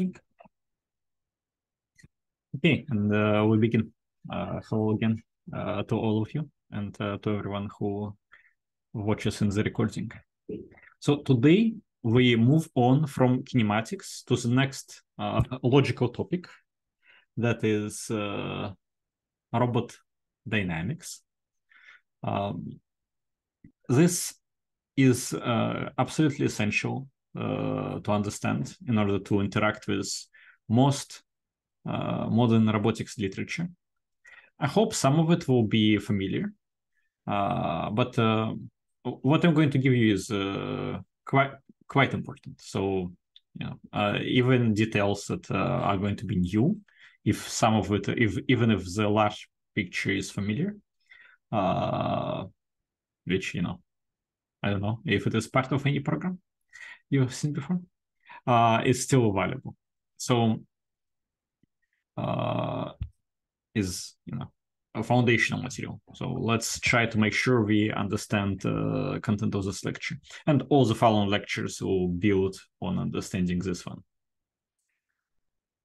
Okay, and uh, we begin. Uh, hello again uh, to all of you and uh, to everyone who watches in the recording. So today we move on from kinematics to the next uh, logical topic, that is uh, robot dynamics. Um, this is absolutely essential to understand in order to interact with most uh, modern robotics literature. I hope some of it will be familiar, uh, but uh, what I'm going to give you is uh, quite quite important. So, you know, even details that are going to be new, if some of it, if even if the large picture is familiar, which you know I don't know if it is part of any program you've seen before, uh, it's still available. So uh, is you know a foundational material. So let's try to make sure we understand the uh, content of this lecture, and all the following lectures will build on understanding this one.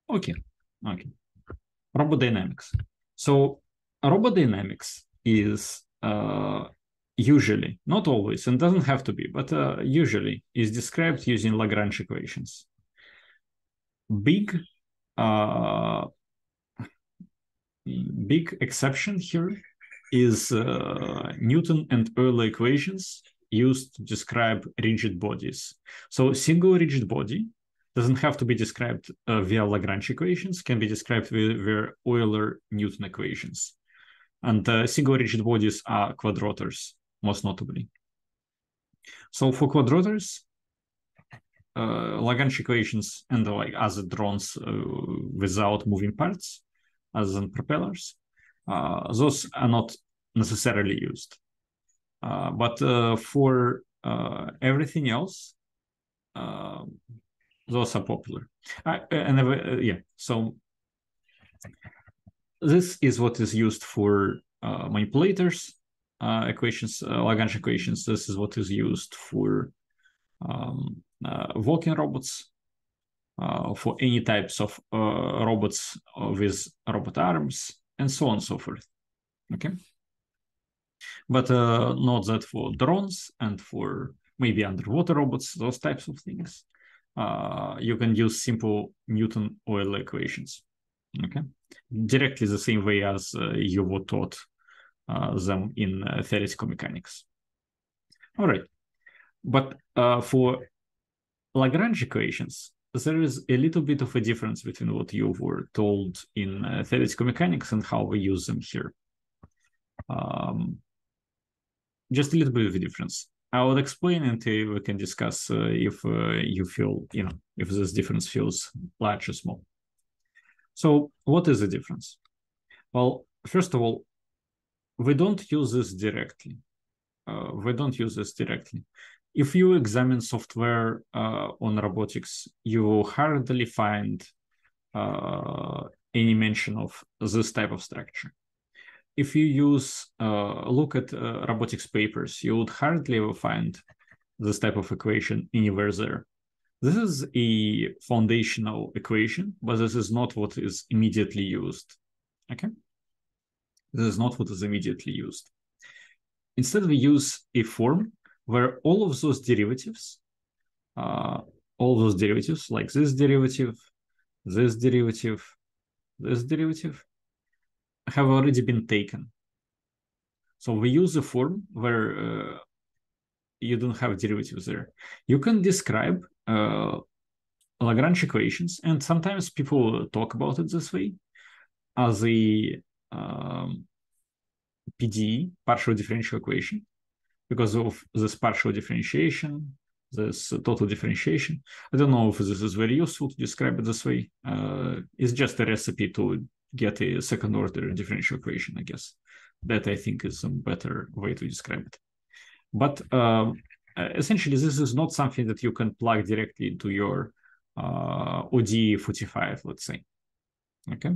Okay, okay. Robot dynamics. So robot dynamics is uh, usually, not always, and doesn't have to be, but uh, usually is described using Lagrange equations. Big, uh, big exception here is uh, Newton and Euler equations used to describe rigid bodies. So single rigid body doesn't have to be described uh, via Lagrange equations, can be described via Euler-Newton equations. And uh, single rigid bodies are quadrotors most notably. So for quadrotors, uh, Lagrange equations and the, like other drones uh, without moving parts, other than propellers, uh, those are not necessarily used. Uh, but uh, for uh, everything else, those are popular. and yeah, so this is what is used for manipulators uh, equations, uh, Lagrange equations. This is what is used for um, uh, walking robots, for any types of robots with robot arms, and so on and so forth. Okay. But not that for drones and for maybe underwater robots, those types of things. Uh, you can use simple Newton Euler equations. Okay, directly the same way as uh, you were taught uh, them in uh, theoretical mechanics. All right, but uh, for Lagrange equations, there is a little bit of a difference between what you were told in uh, theoretical mechanics and how we use them here. Um, just a little bit of a difference. I will explain and we can discuss uh, if uh, you feel, you know, if this difference feels large or small. So what is the difference? Well, first of all, we don't use this directly. Uh, we don't use this directly. If you examine software uh, on robotics, you hardly find uh, any mention of this type of structure. If you use uh, look at uh, robotics papers, you would hardly ever find this type of equation anywhere there. This is a foundational equation, but this is not what is immediately used. Okay. This is not what is immediately used. Instead, we use a form where all of those derivatives, uh, all those derivatives, like this derivative, this derivative, this derivative, have already been taken. So we use a form where uh, you don't have derivatives there. You can describe uh, Lagrange equations, and sometimes people talk about it this way, as a um, PDE, partial differential equation, because of this partial differentiation, this total differentiation. I don't know if this is very useful to describe it this way. Uh, it's just a recipe to get a second order differential equation, I guess. That I think is a better way to describe it. But um, essentially, this is not something that you can plug directly into your uh, ODE 45, let's say. Okay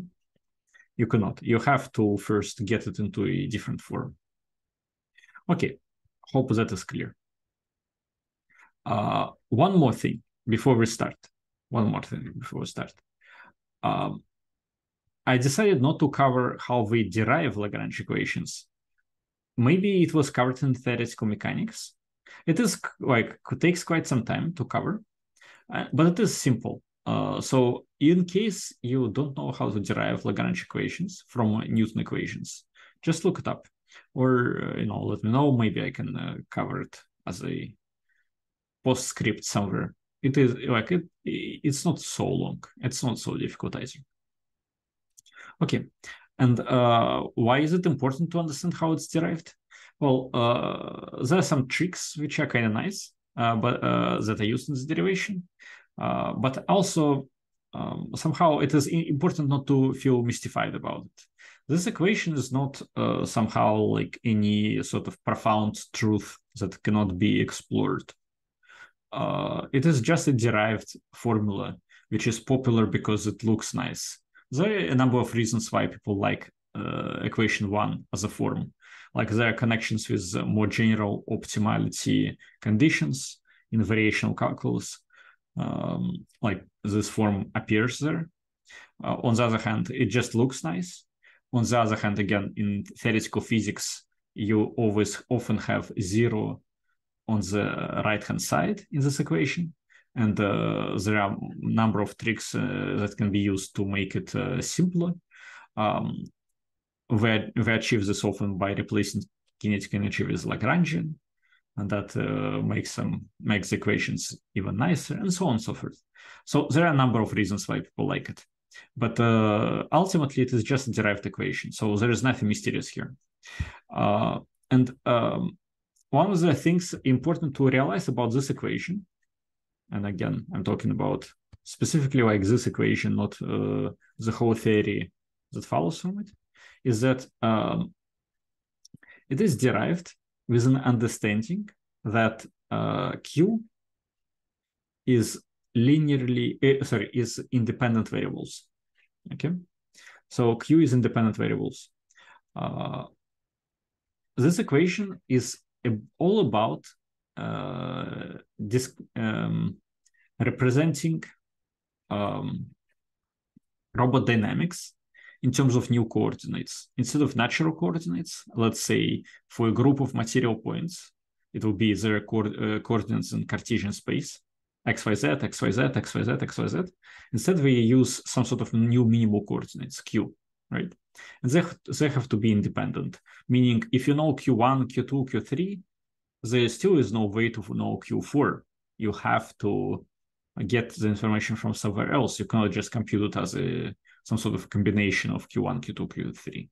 you cannot. You have to first get it into a different form. Okay, hope that is clear. Uh, one more thing before we start. one more thing before we start. Um, I decided not to cover how we derive Lagrange equations. Maybe it was covered in theoretical mechanics. It is like takes quite some time to cover, uh, but it is simple. Uh, so in case you don't know how to derive Lagrange equations from Newton equations, just look it up, or uh, you know, let me know. Maybe I can uh, cover it as a postscript somewhere. It is like it. It's not so long. It's not so difficult either. Okay, and uh, why is it important to understand how it's derived? Well, uh, there are some tricks which are kind of nice, uh, but uh, that are used in this derivation. Uh, but also, um, somehow it is important not to feel mystified about it. This equation is not uh, somehow like any sort of profound truth that cannot be explored. it is just a derived formula, which is popular because it looks nice there are a number of reasons why people like uh, equation one as a form. Like there are connections with more general optimality conditions in variational calculus. Um, like this form appears there. Uh, on the other hand, it just looks nice. On the other hand, again, in theoretical physics, you always often have zero on the right hand side in this equation and uh, there are a number of tricks uh, that can be used to make it uh, simpler. Um, we, we achieve this often by replacing kinetic energy with Lagrangian, and that uh, makes them makes the equations even nicer, and so on and so forth. So there are a number of reasons why people like it, but uh, ultimately it is just a derived equation. So there is nothing mysterious here, uh, and um, one of the things important to realize about this equation and again, I'm talking about specifically like this equation, not uh, the whole theory that follows from it, is that um, it is derived with an understanding that uh, Q is linearly, uh, sorry, is independent variables. Okay, so Q is independent variables. Uh, this equation is all about uh, this um, representing um, robot dynamics in terms of new coordinates. Instead of natural coordinates, let's say for a group of material points, it will be their co uh, coordinates in Cartesian space, xyz, xyz, xyz, xyz. Instead, we use some sort of new minimal coordinates, q, right? And they, they have to be independent, meaning if you know q1, q2, q3, there still is no way to know Q4. You have to get the information from somewhere else. You cannot just compute it as a some sort of combination of Q1, Q2, Q3.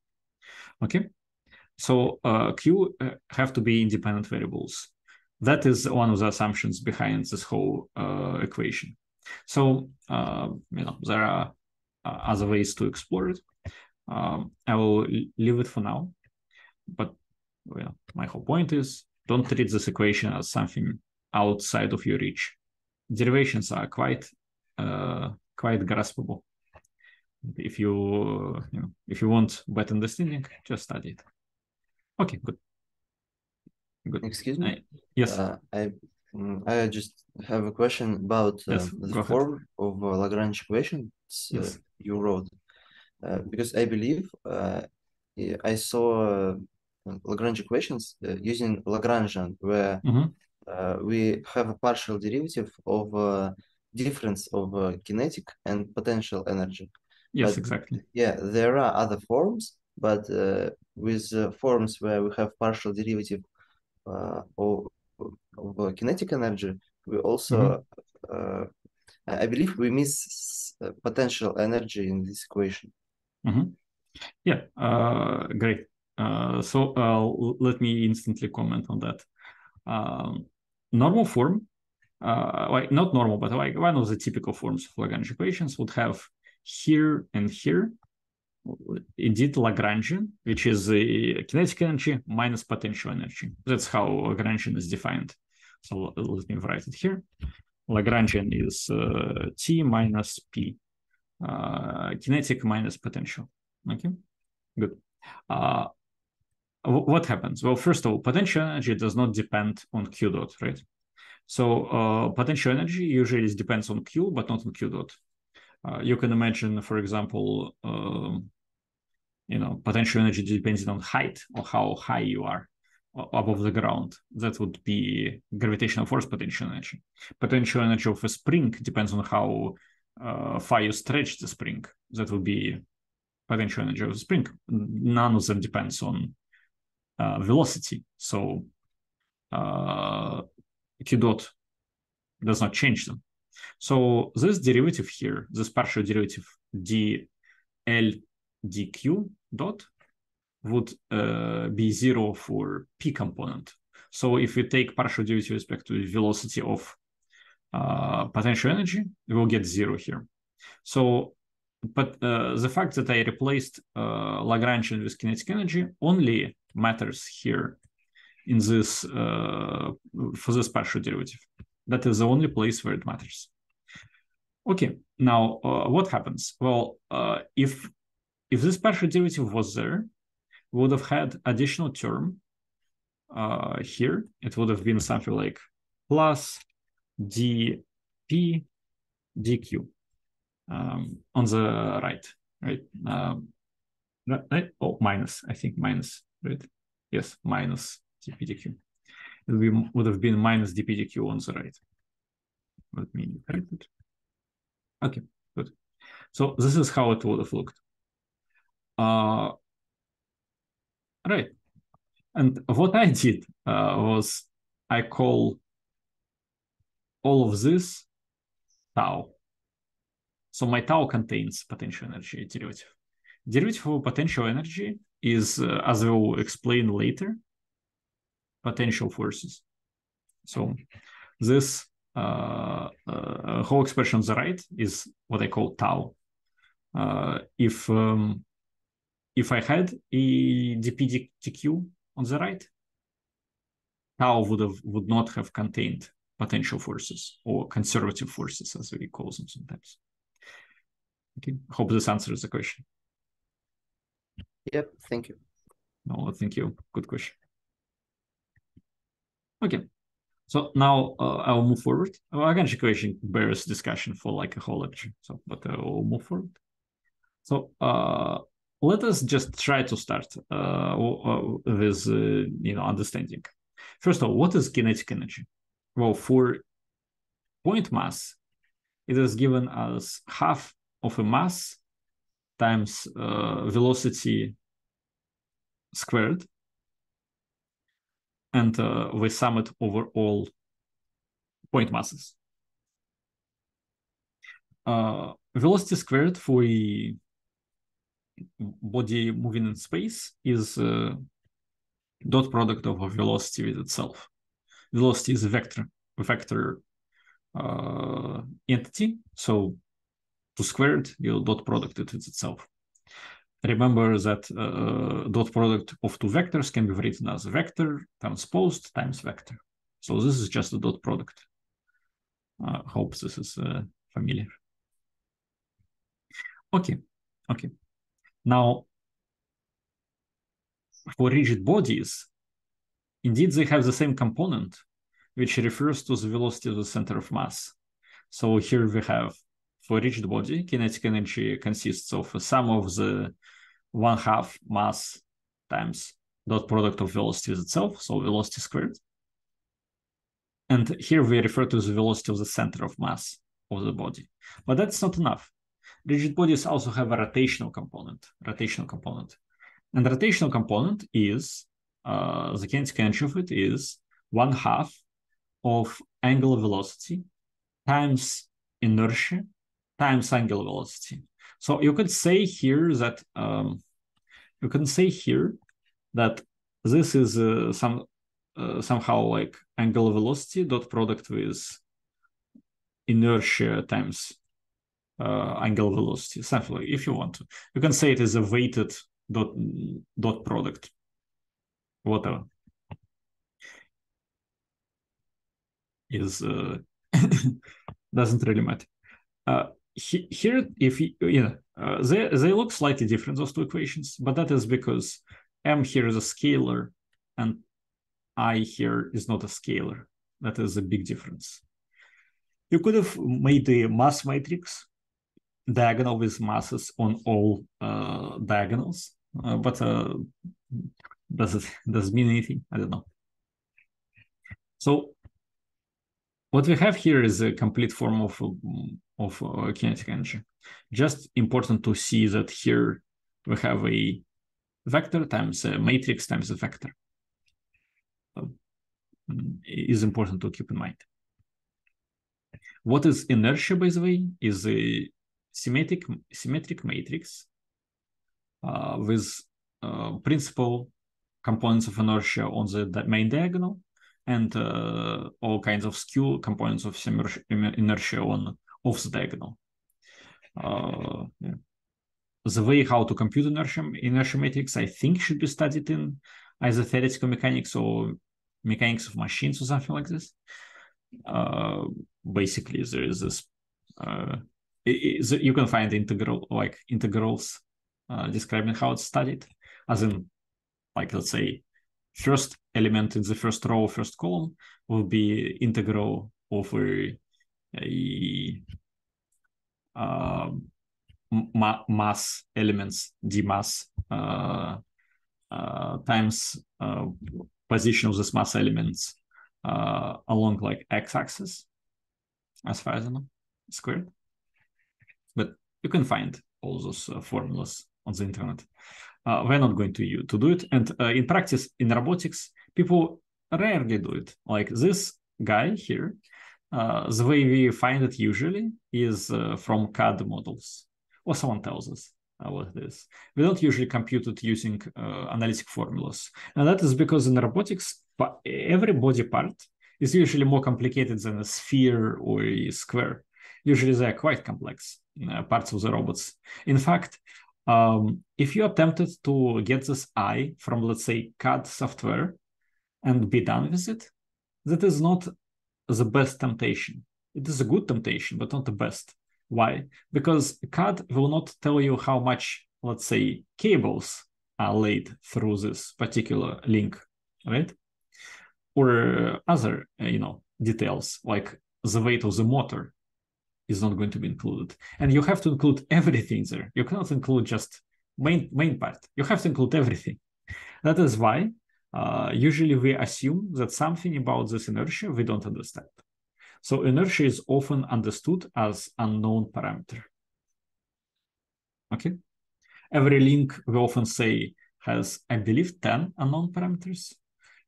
Okay, so uh, Q uh, have to be independent variables. That is one of the assumptions behind this whole uh, equation. So uh, you know there are uh, other ways to explore it. Um, I will leave it for now, but well, my whole point is don't treat this equation as something outside of your reach. Derivations are quite uh, quite graspable. If you, you know, if you want better understanding, just study it. Okay, good. Good. Excuse me. I, yes. Uh, I mm, I just have a question about uh, yes, the form ahead. of uh, Lagrange equations uh, yes. you wrote, uh, because I believe I saw Lagrange equations uh, using Lagrangian, where mm-hmm. uh, we have a partial derivative of uh, difference of uh, kinetic and potential energy. Yes, but, exactly. Yeah, there are other forms, but uh, with forms where we have partial derivative uh, of, of kinetic energy, we also, mm-hmm. I believe, we miss potential energy in this equation. Mm-hmm. Yeah, great. Uh, so uh, let me instantly comment on that. Um, normal form, uh, like not normal, but like one of the typical forms of Lagrange equations would have here and here indeed Lagrangian, which is the kinetic energy minus potential energy. That's how Lagrangian is defined. So let me write it here. Lagrangian is uh, T minus P, uh, kinetic minus potential. Okay, good. Uh, what happens? Well, first of all, potential energy does not depend on q dot, right? So uh, potential energy usually depends on Q, but not on Q dot. Uh, you can imagine, for example, um, you know, potential energy depending on height or how high you are above the ground. That would be gravitational force potential energy. Potential energy of a spring depends on how uh, far you stretch the spring. That would be potential energy of the spring. None of them depends on uh, velocity. So uh, q dot does not change them. So this derivative here, this partial derivative dl dq dot would uh, be zero for p component. So if we take partial derivative with respect to velocity of uh, potential energy, we will get zero here. So, but uh, the fact that I replaced uh, Lagrangian with kinetic energy only matters here in this uh, for this partial derivative. That is the only place where it matters. Okay, now uh, what happens? Well, uh, if if this partial derivative was there, we would have had additional term uh, here. It would have been something like plus dp dq um, on the right, right? Um, right? Oh, minus, I think minus, right? Yes, minus dpdq. It be, would have been minus dpdq on the right. Let me write it. Okay, good. So this is how it would have looked. Uh, right. And what I did uh, was I call all of this tau. So my tau contains potential energy derivative. Derivative of potential energy is, uh, as I will explain later, potential forces. So this uh, uh, whole expression on the right is what I call tau. Uh, if um, if I had a dp dq on the right, tau would have would not have contained potential forces or conservative forces, as we call them sometimes. Okay, hope this answers the question. Yep, thank you. No, thank you. Good question. Okay, so now uh, I'll move forward. Lagrange equation bears discussion for like a whole lecture. So, but I'll move forward. So uh, let us just try to start uh, with uh, you know understanding. First of all, what is kinetic energy? Well, for point mass, it is given as half of a mass times uh, velocity squared and uh, we sum it over all point masses. Uh, velocity squared for a body moving in space is uh, dot product of a velocity with itself. Velocity is a vector, a vector uh, entity. So to square it, you dot product it with itself. Remember that uh, dot product of two vectors can be written as vector transposed times vector. So this is just a dot product. I uh, hope this is uh, familiar. Okay, okay. Now, for rigid bodies, indeed they have the same component, which refers to the velocity of the center of mass. So here we have for rigid body, kinetic energy consists of a sum of the one half mass times dot product of velocities itself, so velocity squared. And here we refer to the velocity of the center of mass of the body. But that's not enough. Rigid bodies also have a rotational component, rotational component. And the rotational component is, uh, the kinetic energy of it is one half of angular velocity times inertia times angular velocity. So you could say here that um, you can say here that this is uh, some uh, somehow like angular velocity dot product with inertia times uh, angular velocity, something like if you want to. You can say it is a weighted dot dot product, whatever. Is uh, doesn't really matter. Uh, he, here, if you, you know, uh, they they look slightly different those two equations, but that is because m here is a scalar and i here is not a scalar. That is a big difference. You could have made the mass matrix diagonal with masses on all uh, diagonals, uh, but uh, does it does it mean anything? I don't know. So what we have here is a complete form of of uh, kinetic energy. Just important to see that here we have a vector times a matrix times a vector. So, mm, is important to keep in mind. What is inertia, by the way, is a symmetric symmetric matrix uh, with uh, principal components of inertia on the main diagonal and uh, all kinds of skew components of inertia on off the diagonal. Uh. The way how to compute inertia, inertia matrix, I think, should be studied in either theoretical mechanics or mechanics of machines or something like this. Uh, basically, there is this. Uh, it, it, you can find integral like integrals uh, describing how it's studied, as in, like let's say, first element in the first row, first column will be integral of a uh, ma mass elements mass uh, uh, times uh, position of this mass elements uh, along like x-axis as far as I know squared but you can find all those uh, formulas on the internet uh, we're not going to you to do it. And uh, in practice, in robotics, people rarely do it. Like this guy here, the way we find it usually is uh, from CAD models, or someone tells us about this. We don't usually compute it using uh, analytic formulas, and that is because in robotics, every body part is usually more complicated than a sphere or a square. Usually, they are quite complex uh, parts of the robots. In fact, um, if you attempted to get this I from, let's say, CAD software and be done with it, that is not the best temptation. It is a good temptation, but not the best. Why? Because CAD will not tell you how much, let's say, cables are laid through this particular link, right? Or other, uh, you know, details like the weight of the motor is not going to be included. And you have to include everything there. You cannot include just main main part. You have to include everything. That is why uh, usually we assume that something about this inertia we don't understand. So inertia is often understood as unknown parameter. Okay. Every link we often say has, I believe, 10 unknown parameters.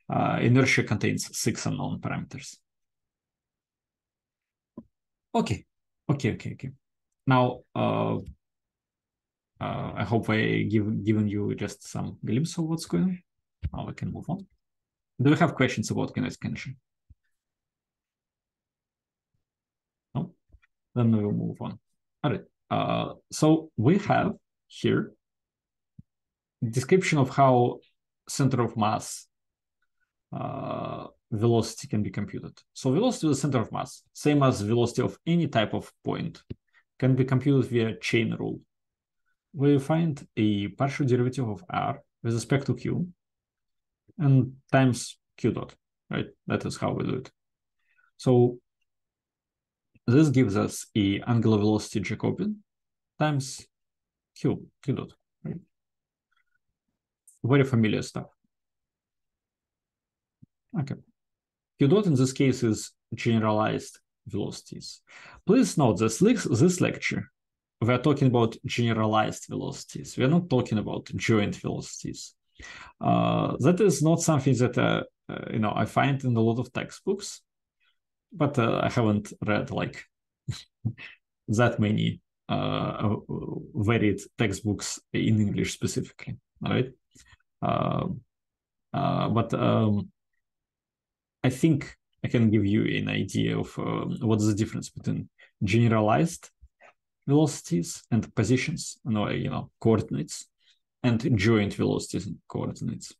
Uh, inertia contains six unknown parameters. Okay, Okay, okay, okay. Now, uh, uh, I hope I give given you just some glimpse of what's going on. Now we can move on. Do you have questions about kinetic energy? No? Then we will move on. All right. Uh, so we have here description of how center of mass uh, velocity can be computed. So velocity is the center of mass, same as velocity of any type of point, can be computed via chain rule. We find a partial derivative of r with respect to q and times q dot, right? That is how we do it. So this gives us a angular velocity Jacobian times q, q dot, right? Very familiar stuff. Okay. Q dot in this case is generalized velocities. Please note this, this lecture, we're talking about generalized velocities. We're not talking about joint velocities. Uh, that is not something that uh, uh, you know I find in a lot of textbooks, but I haven't read like that many varied textbooks in English specifically. Right, uh, but um, I think I can give you an idea of um, what's the difference between generalized velocities and positions, no, you know, coordinates, and joint velocities and coordinates.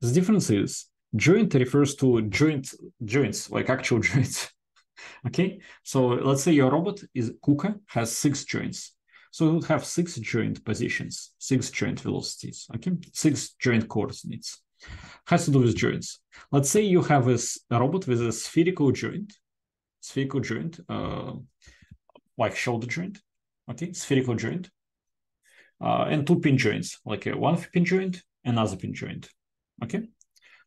The difference is joint refers to joint joints, like actual joints. okay, so let's say your robot is KUKA has six joints. So it would have six joint positions, six joint velocities, okay, six joint coordinates. has to do with joints. Let's say you have a, a robot with a spherical joint, spherical joint, uh, like shoulder joint, okay, spherical joint, uh, and two pin joints, like a one pin joint, another pin joint, okay.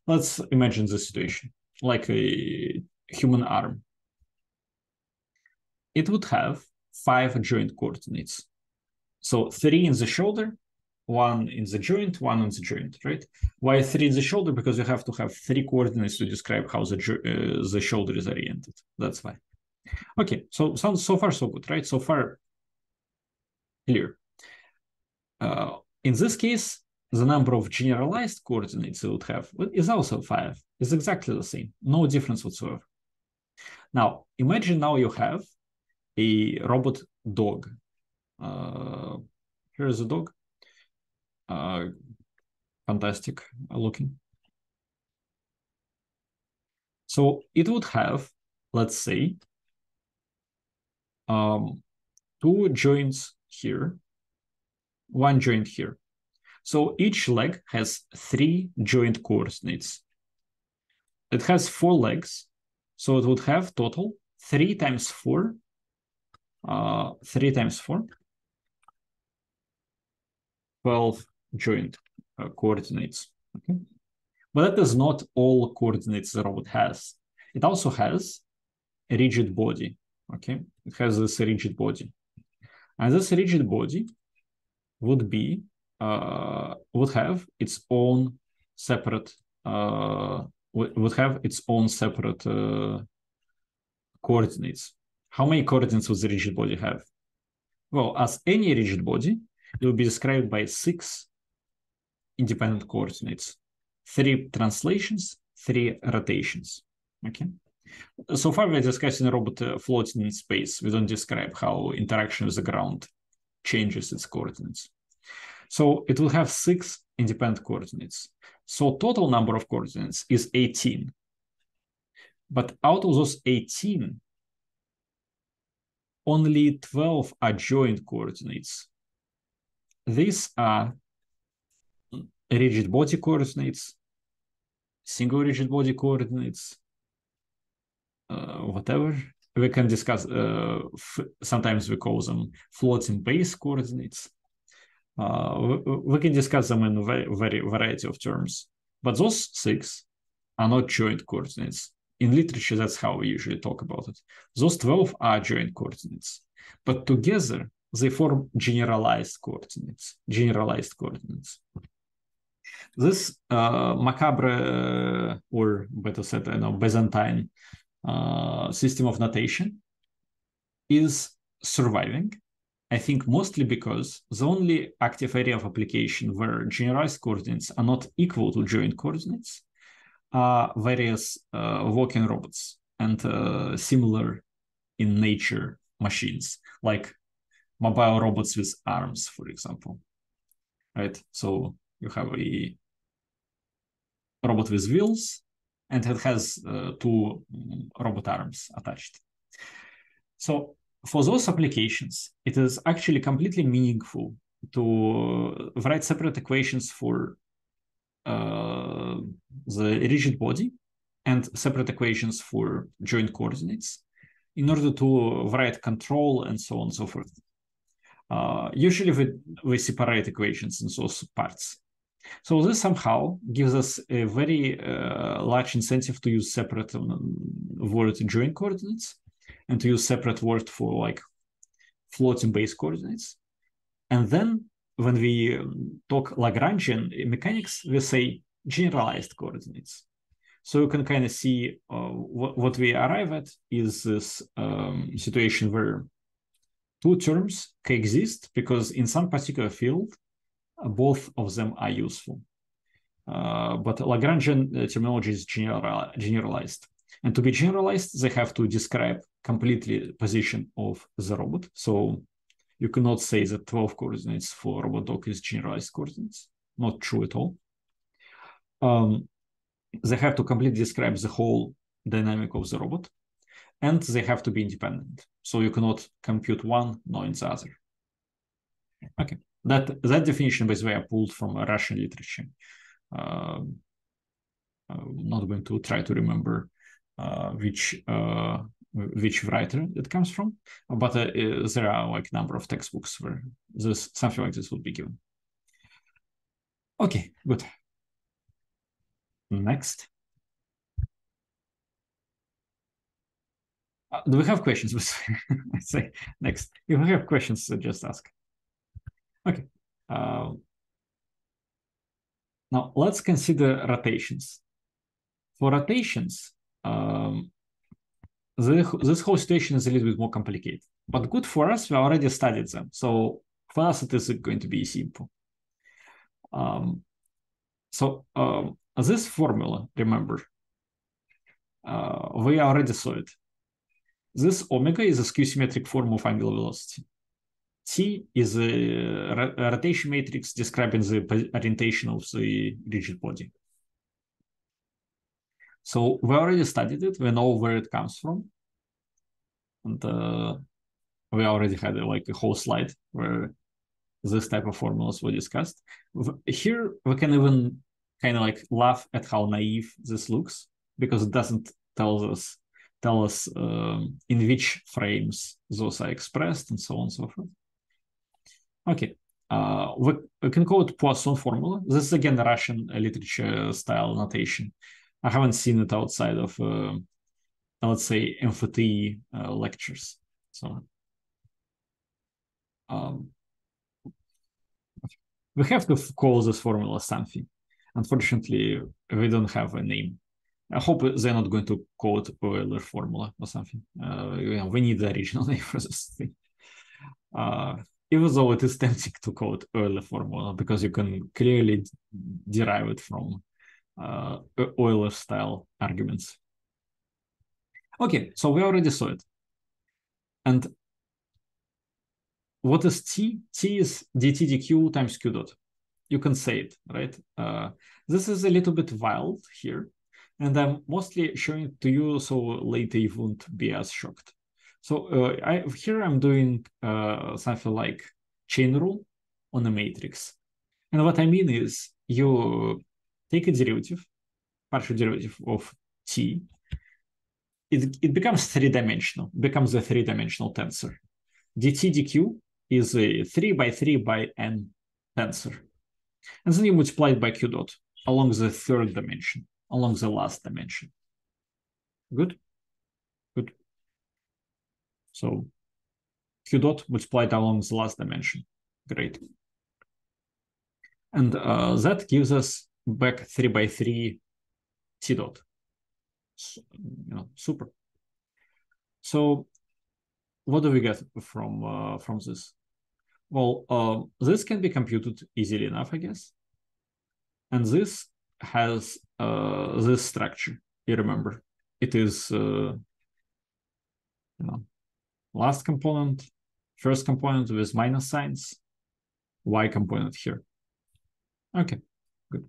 Let's imagine the situation, like a human arm. It would have five joint coordinates. So three in the shoulder, one in the joint, one on the joint, right? Why three in the shoulder? Because you have to have three coordinates to describe how the uh, the shoulder is oriented. That's why. Okay, so sounds so far so good, right? So far clear. Uh, in this case, the number of generalized coordinates you would have is also five. It's exactly the same, no difference whatsoever. Now, imagine now you have a robot dog. Uh, here is a dog uh, fantastic looking. So it would have, let's say, um, two joints here, one joint here. So each leg has three joint coordinates. It has four legs, so it would have total three times four, uh, three times four, 12 joint uh, coordinates. Okay, but that is not all coordinates the robot has. It also has a rigid body. Okay, it has this rigid body, and this rigid body would be uh, would have its own separate uh, would have its own separate uh, coordinates. How many coordinates would the rigid body have? Well, as any rigid body, it will be described by six independent coordinates, three translations, three rotations. Okay. So far, we're discussing a robot uh, floating in space. We don't describe how interaction with the ground changes its coordinates. So it will have six independent coordinates. So total number of coordinates is 18. But out of those 18, only 12 are joint coordinates. These are rigid body coordinates, single rigid body coordinates, uh, whatever. We can discuss, uh, sometimes we call them floating base coordinates. Uh, we, can discuss them in very, very variety of terms. But those six are not joint coordinates. In literature, that's how we usually talk about it. Those 12 are joint coordinates. But together, they form generalized coordinates, generalized coordinates. This uh, macabre, or better said, I know, Byzantine uh, system of notation is surviving. I think mostly because the only active area of application where generalized coordinates are not equal to joint coordinates are various uh, walking robots and uh, similar in nature machines, like mobile robots with arms, for example. Right? So you have a robot with wheels, and it has uh, two mm, robot arms attached. So for those applications, it is actually completely meaningful to write separate equations for uh, the rigid body and separate equations for joint coordinates in order to write control and so on and so forth. Uh, usually we, we separate equations in those parts. So this somehow gives us a very uh, large incentive to use separate um, word joint coordinates and to use separate word for like floating base coordinates. And then when we um, talk Lagrangian mechanics, we say generalized coordinates. So you can kind of see uh, what, what we arrive at is this um, situation where two terms coexist because in some particular field, both of them are useful. Uh, but Lagrangian uh, terminology is general, generalized. And to be generalized, they have to describe completely position of the robot. So you cannot say that 12 coordinates for robot dog is generalized coordinates. Not true at all. Um, they have to completely describe the whole dynamic of the robot. And they have to be independent. So you cannot compute one knowing the other. Okay. That that definition, by the way, I pulled from Russian literature. Uh, I'm not going to try to remember which which writer it comes from, but there are like number of textbooks where this something like this would be given. Okay, good. Next. Uh, do we have questions? Let's say next. If we have questions, just ask. Okay. Uh, now let's consider rotations. For rotations, um, the, this whole situation is a little bit more complicated, but good for us. We already studied them, so for us it is going to be simple. Um, so um, this formula, remember, uh, we already saw it. This omega is a skew-symmetric form of angular velocity. T is a rotation matrix describing the orientation of the rigid body. So we already studied it. We know where it comes from. And uh, we already had like a whole slide where this type of formulas were discussed. Here we can even kind of like laugh at how naive this looks because it doesn't tell us tell us um, in which frames those are expressed and so on and so forth. Okay, uh, we, we, can call it Poisson formula. This is again Russian literature style notation. I haven't seen it outside of, uh, let's say, MFT uh, lectures. So um, we have to call this formula something. Unfortunately, we don't have a name. I hope they're not going to call it Euler formula or something. Uh, we need the original name for this thing. Even though it is tempting to call it Euler formula because you can clearly derive it from uh, Euler style arguments. Okay, so we already saw it. And what is T? T is dt dq times q dot. You can say it, right? Uh, this is a little bit wild here and I'm mostly showing it to you so later you won't be as shocked. So uh, I, here I'm doing uh, something like chain rule on a matrix. And what I mean is you take a derivative, partial derivative of t, it, it becomes three-dimensional, becomes a three-dimensional tensor. dt dq is a 3 by 3 by n tensor. And then you multiply it by q dot along the third dimension along the last dimension. Good? Good. So q dot multiplied along the last dimension. Great. And uh, that gives us back 3 by 3 t dot. So, you know, super. So what do we get from uh, from this? Well, uh, this can be computed easily enough, I guess. And this has uh, this structure. You remember, it is uh, you know, last component, first component with minus signs, y component here. Okay, good.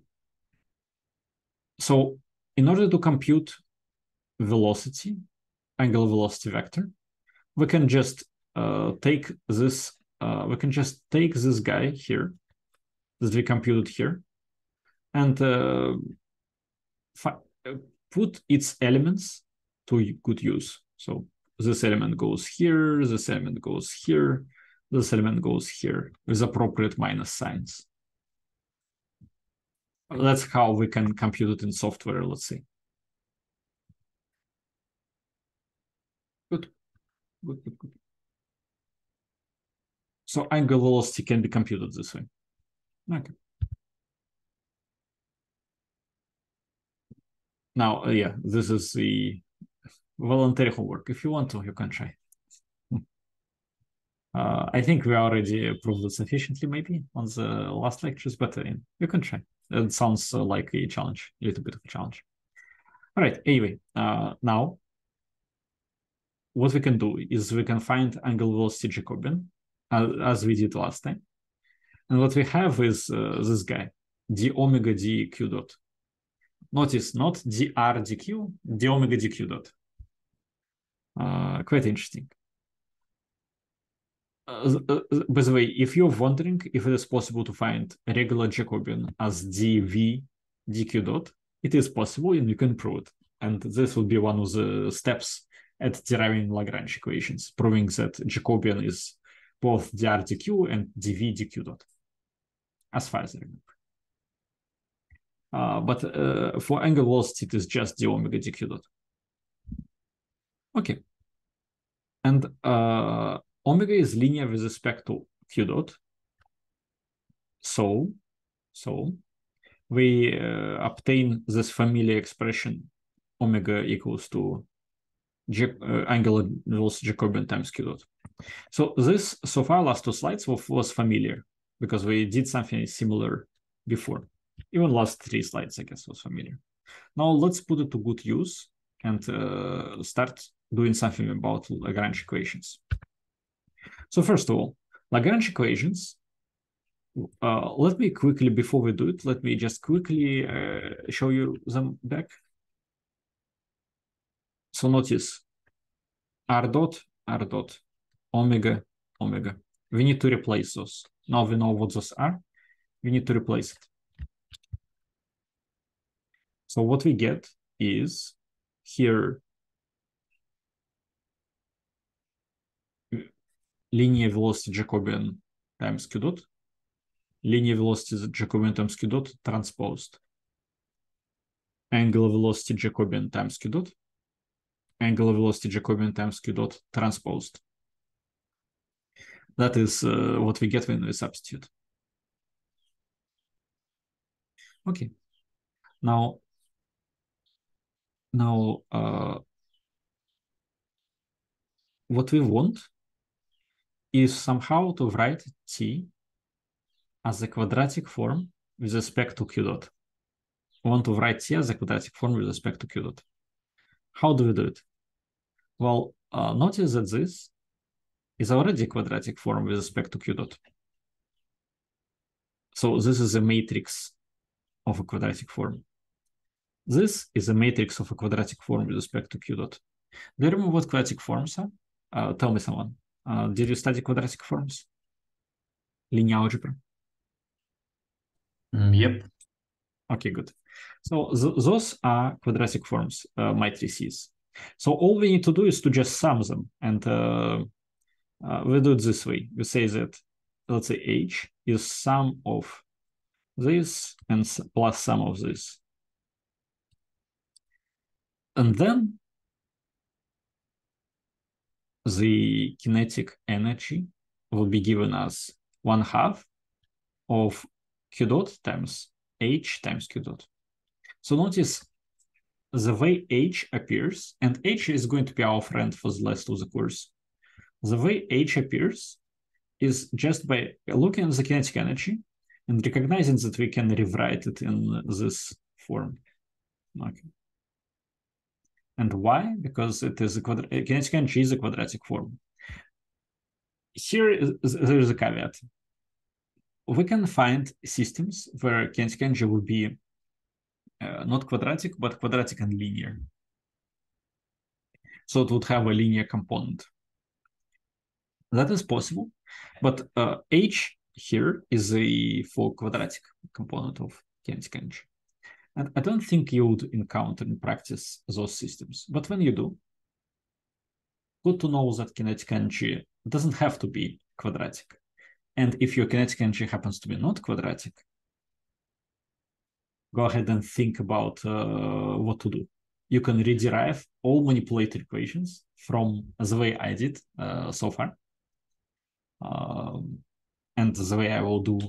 So in order to compute velocity, angular velocity vector, we can just uh, take this, uh, we can just take this guy here, that we computed here, and uh, put its elements to good use. So this element goes here, this element goes here, this element goes here with appropriate minus signs. That's how we can compute it in software, let's say. Good, good, good, good. So angle velocity can be computed this way. Okay. Now, uh, yeah, this is the voluntary homework. If you want to, you can try. Uh, I think we already proved it sufficiently, maybe on the last lectures, but uh, you can try. It sounds uh, like a challenge, a little bit of a challenge. All right. Anyway, uh, now what we can do is we can find angle velocity Jacobian uh, as we did last time, and what we have is uh, this guy, d omega d q dot. Notice not dr dq, d omega dq dot. Uh, quite interesting. Uh, uh, by the way, if you're wondering if it is possible to find a regular Jacobian as dv dq dot, it is possible and you can prove it. And this will be one of the steps at deriving Lagrange equations, proving that Jacobian is both dr dq and dv dq dot, as far as I remember. Uh, but uh, for angle velocity, it is just d omega dq dot. Okay. And uh, omega is linear with respect to q dot. So, so we uh, obtain this familiar expression omega equals to uh, angular velocity Jacobian times q dot. So this, so far, last two slides was, was familiar because we did something similar before. Even last three slides, I guess, was familiar. Now let's put it to good use and uh, start doing something about Lagrange equations. So first of all, Lagrange equations, uh, let me quickly, before we do it, let me just quickly uh, show you them back. So notice r dot, r dot, omega, omega. We need to replace those. Now we know what those are. We need to replace it. So what we get is here linear velocity Jacobian times q dot, linear velocity Jacobian times q dot transposed, angular velocity Jacobian times q dot, angular velocity Jacobian times q dot transposed. That is uh, what we get when we substitute. Okay. Now, now uh, what we want is somehow to write t as a quadratic form with respect to q dot. We want to write t as a quadratic form with respect to q dot. How do we do it? Well, uh, notice that this is already a quadratic form with respect to q dot. So this is a matrix of a quadratic form. This is a matrix of a quadratic form with respect to q dot. Do you remember what quadratic forms are? Uh, tell me someone. Uh, did you study quadratic forms? Linear algebra? Mm, yep. Okay, good. So th those are quadratic forms, uh, matrices. So all we need to do is to just sum them. And uh, uh, we do it this way. We say that, let's say H is sum of this and plus sum of this. And then the kinetic energy will be given as one half of q dot times h times q dot. So notice the way h appears, and h is going to be our friend for the rest of the course. The way h appears is just by looking at the kinetic energy and recognizing that we can rewrite it in this form. Okay. And why? Because it is a kinetic energy is a quadratic form. Here is, there is a caveat. We can find systems where kinetic energy will be uh, not quadratic, but quadratic and linear. So it would have a linear component. That is possible, but uh, H here is a full quadratic component of kinetic energy. And I don't think you would encounter in practice those systems. But when you do, good to know that kinetic energy doesn't have to be quadratic. And if your kinetic energy happens to be not quadratic, go ahead and think about uh, what to do. You can rederive all manipulator equations from the way I did uh, so far. Um, and the way I will do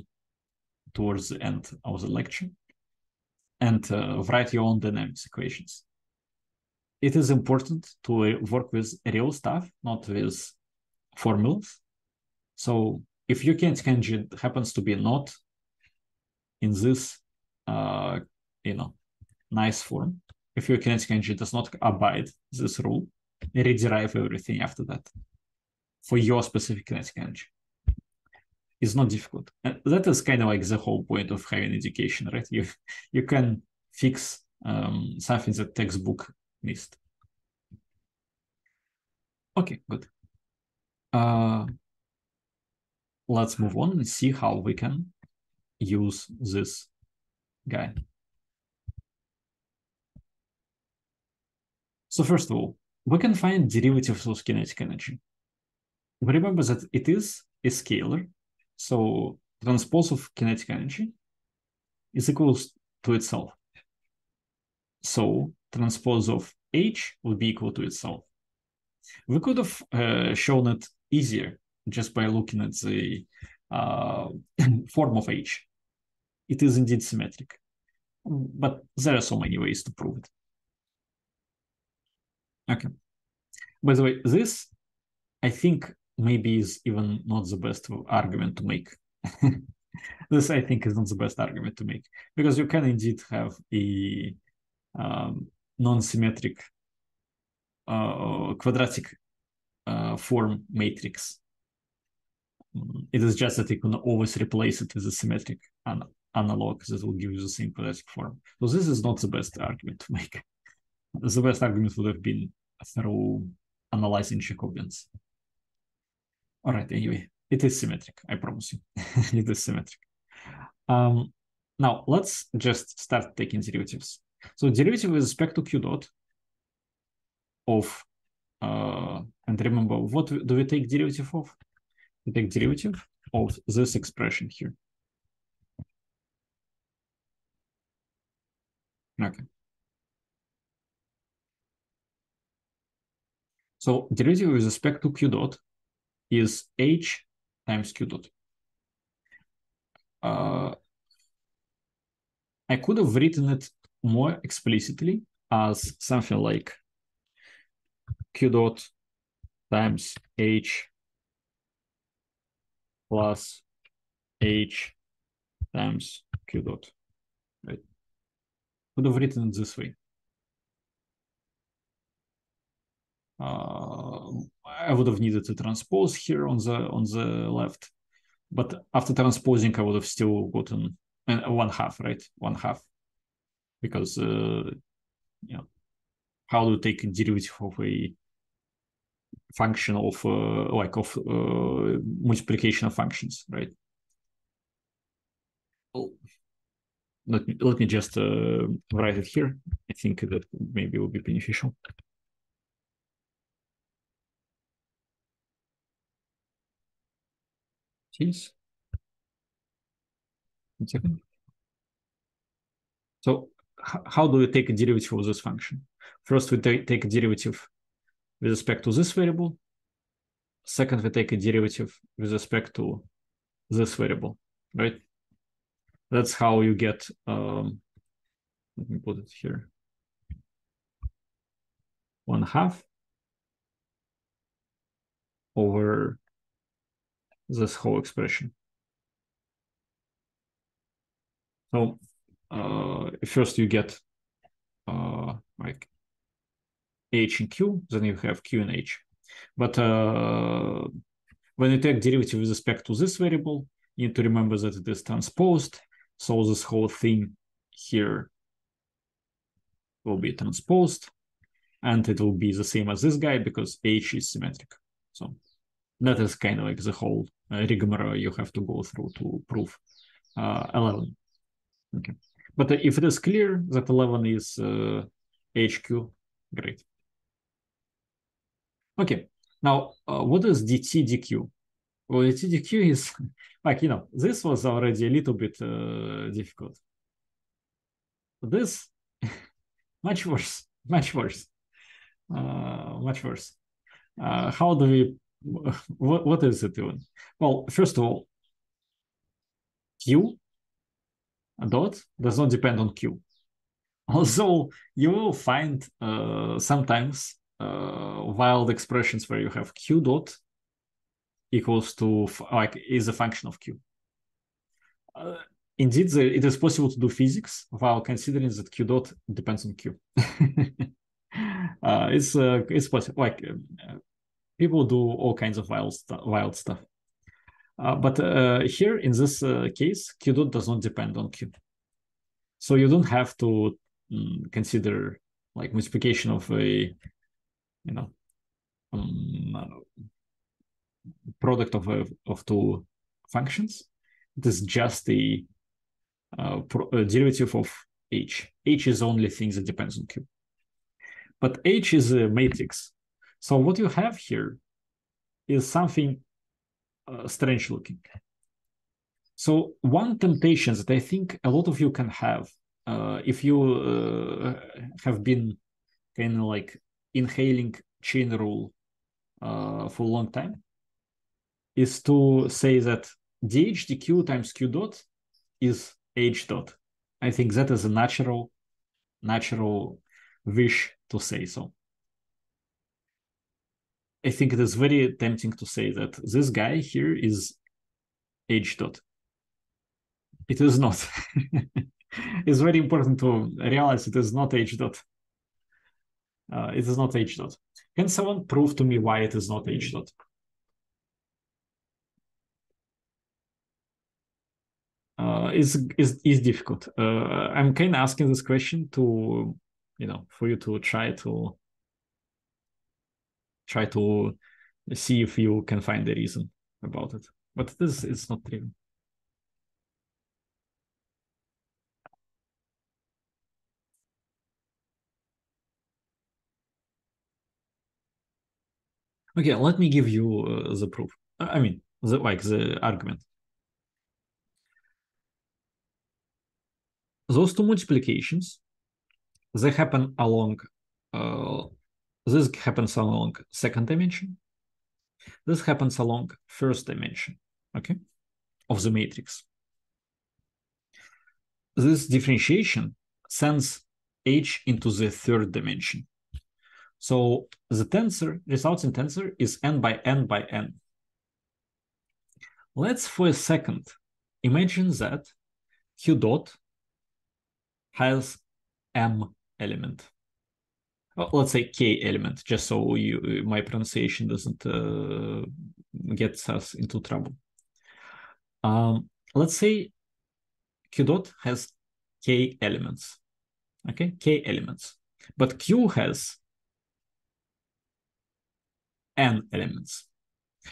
towards the end of the lecture and uh, write your own dynamics equations. It is important to work with real stuff, not with formulas. So if your kinetic energy happens to be not in this, uh, you know, nice form, if your kinetic energy does not abide this rule, rederive everything after that for your specific kinetic energy is not difficult. And that is kind of like the whole point of having education, right? You you can fix um, something that textbook missed. Okay, good. Uh, let's move on and see how we can use this guy. So first of all, we can find derivatives of kinetic energy. Remember that it is a scalar, so transpose of kinetic energy is equals to itself. So transpose of H would be equal to itself. We could have uh, shown it easier just by looking at the uh, form of H. It is indeed symmetric, but there are so many ways to prove it. Okay. By the way, this I think maybe is even not the best argument to make. this I think is not the best argument to make because you can indeed have a um, non-symmetric uh, quadratic uh, form matrix. It is just that you can always replace it with a symmetric an analog that will give you the same quadratic form. So this is not the best argument to make. The best argument would have been through analyzing Jacobians. All right, anyway, it is symmetric, I promise you. it is symmetric. Um, now, let's just start taking derivatives. So derivative with respect to q dot of, uh, and remember, what do we take derivative of? We take derivative of this expression here. Okay. So derivative with respect to q dot is h times q dot. Uh, I could have written it more explicitly as something like q dot times h plus h times q dot, right? Would have written it this way. Uh, I would have needed to transpose here on the on the left, but after transposing, I would have still gotten one half, right? One half, because uh, you know how to take a derivative of a function of uh, like of uh, multiplication of functions, right? Oh. Let me let me just uh, write it here. I think that maybe will be beneficial. Please. One second. So how do we take a derivative of this function? First, we take a derivative with respect to this variable. Second, we take a derivative with respect to this variable, right? That's how you get, um, let me put it here, one half over this whole expression. So uh, first you get uh, like h and q, then you have q and h. But uh, when you take derivative with respect to this variable, you need to remember that it is transposed. So this whole thing here will be transposed and it will be the same as this guy because h is symmetric. So that is kind of like the whole uh, rigmarole you have to go through to prove uh, 11. Okay. But if it is clear that 11 is HQ, uh, great. Okay, now uh, what is dt dq? Well, dt dq is like, you know, this was already a little bit uh, difficult. This, much worse, much worse, uh, much worse. Uh, how do we, what, what is it even? Well, first of all, q dot does not depend on q. Also, you will find uh, sometimes uh, wild expressions where you have q dot equals to like is a function of q. Uh, indeed, the, it is possible to do physics while considering that q dot depends on q. uh, it's uh, it's possible. Like uh, people do all kinds of wild st- wild stuff. Uh, but uh, here in this uh, case, q dot does not depend on q. So you don't have to um, consider like multiplication of a you know um, product of a, of two functions it is just a, uh, pro, a, derivative of h h is only thing that depends on q but H is a matrix. So what you have here is something uh, strange looking. So one temptation that I think a lot of you can have uh, if you uh, have been kind of like inhaling chain rule uh, for a long time is to say that dhdq times q dot is h dot. I think that is a natural, natural wish to say so. I think it is very tempting to say that this guy here is h dot. It is not. it's very important to realize it is not h dot. Uh, it is not h dot. Can someone prove to me why it is not h dot? Uh, is is is difficult. Uh, I'm kind of asking this question to, you know, for you to try to try to see if you can find the reason about it. But this is not true. Okay, let me give you uh, the proof. I mean, the like the argument. Those two multiplications, they happen along. Uh, this happens along second dimension. This happens along first dimension. Okay, of the matrix. This differentiation sends h into the third dimension. So the tensor, resulting tensor is n by n by n. Let's for a second imagine that q dot has m element. Let's say k element, just so you my pronunciation doesn't uh, get us into trouble. Um, let's say q dot has k elements. Okay, k elements, but q has n elements.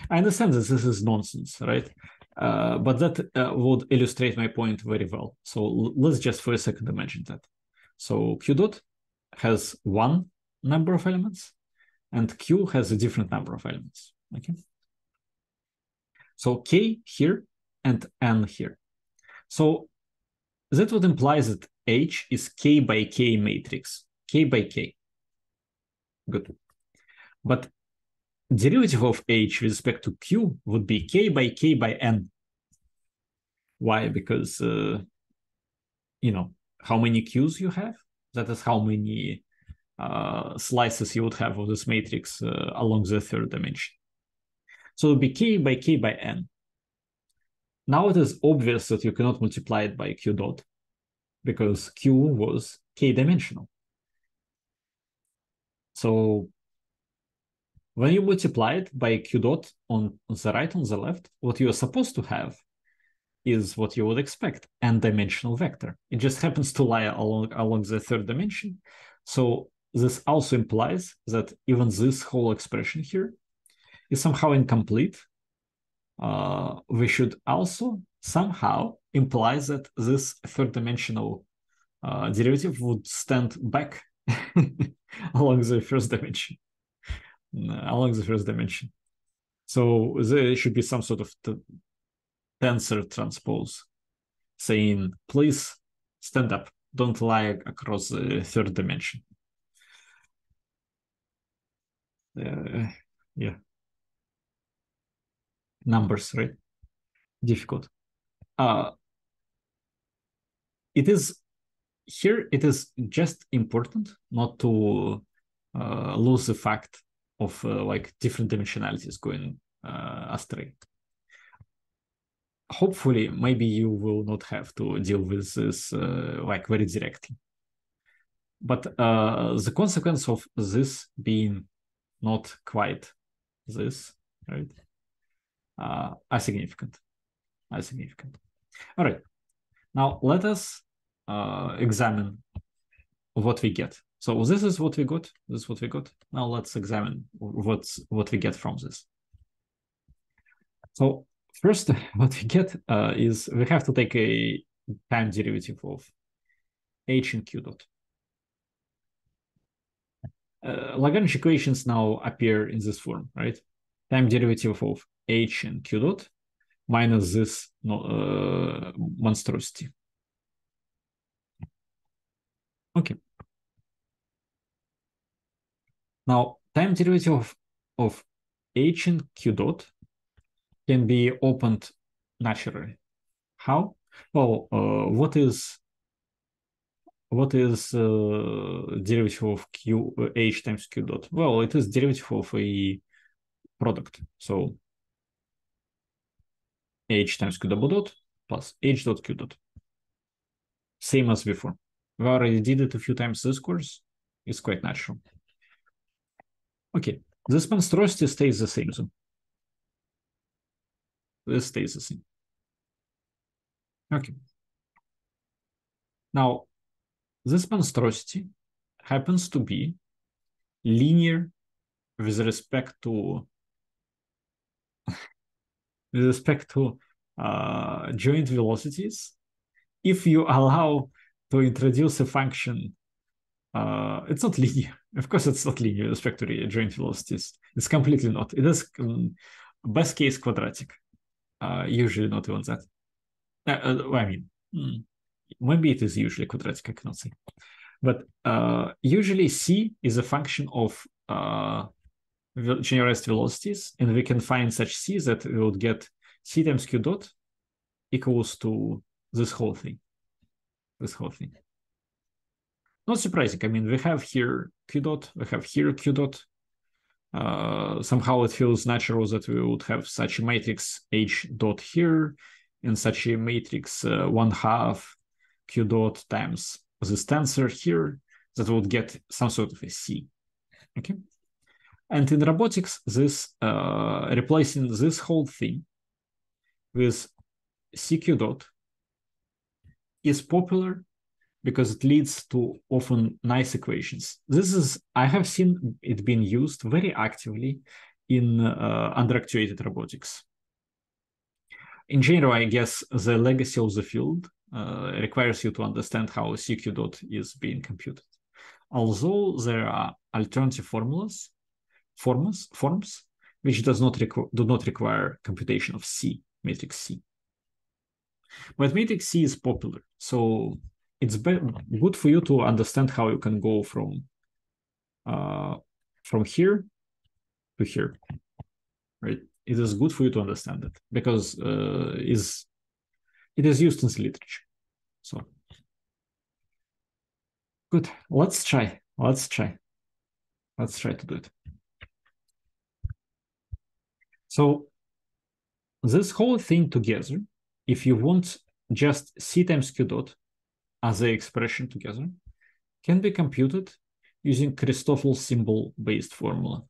I understand that this is nonsense, right? Uh, but that uh, would illustrate my point very well. So let's just for a second imagine that. So q dot has one number of elements and q has a different number of elements, okay? So k here and n here. So that would imply that H is k by k matrix, k by k. Good. But derivative of h with respect to q would be k by k by n. Why? Because, uh, you know, how many q's you have, that is how many uh, slices you would have of this matrix uh, along the third dimension. So it would be k by k by n. Now it is obvious that you cannot multiply it by q dot because q was k dimensional. So when you multiply it by q dot on the right on the left, what you are supposed to have is what you would expect, n-dimensional vector. It just happens to lie along, along the third dimension. So this also implies that even this whole expression here is somehow incomplete. Uh, we should also somehow imply that this third dimensional uh, derivative would stand back along the first dimension. Uh, along the first dimension. So there should be some sort of tensor transpose saying, please stand up, don't lie across the third dimension. Uh, yeah. Numbers, right? Difficult. Uh, it is here, it is just important not to uh, lose the fact of uh, like different dimensionalities going uh, astray. Hopefully, maybe you will not have to deal with this uh, like very directly. But uh, the consequence of this being not quite this, right, uh, significant. Are significant. All right. Now let us uh, examine what we get. So this is what we got. This is what we got. Now let's examine what's what we get from this. So first, what we get uh, is we have to take a time derivative of h and q dot. Uh, Lagrange equations now appear in this form, right? Time derivative of h and q dot minus this uh, monstrosity. Okay. Now, time derivative of, of h and q dot can be opened naturally. How? Well, uh, what is what is derivative of q uh, h times q dot? Well, it is derivative of a product. So h times q double dot plus h dot q dot. Same as before. We already did it a few times this course. It's quite natural. Okay, this monstrosity stays the same. So this stays the same. Okay. Now, this monstrosity happens to be linear with respect to with respect to uh, joint velocities. If you allow to introduce a function uh, it's not linear. Of course it's not linear with respect to joint velocities. It's completely not. It is um, best case quadratic. Uh, usually not even that. Uh, uh i mean hmm, maybe it is usually quadratic i cannot but uh, usually c is a function of uh, generalized velocities, and we can find such c that we would get c times q dot equals to this whole thing. This whole thing. Not surprising. I mean, we have here q dot, we have here q dot. Uh, somehow it feels natural that we would have such a matrix h dot here and such a matrix uh, one half q dot times this tensor here that would get some sort of a c. Okay. And in robotics, this uh, replacing this whole thing with CQ dot is popular because it leads to often nice equations. This is, I have seen it being used very actively in uh, underactuated robotics. In general, I guess the legacy of the field uh, requires you to understand how CQ dot is being computed. Although there are alternative formulas, forms, forms which does not do not require computation of C, matrix C. But matrix C is popular, so it's good for you to understand how you can go from uh, from here to here, right? It is good for you to understand it because uh, is it is used in the literature. So good. Let's try. Let's try. Let's try to do it. So this whole thing together, if you want just c times q dot as a expression together, can be computed using Christoffel symbol based formula.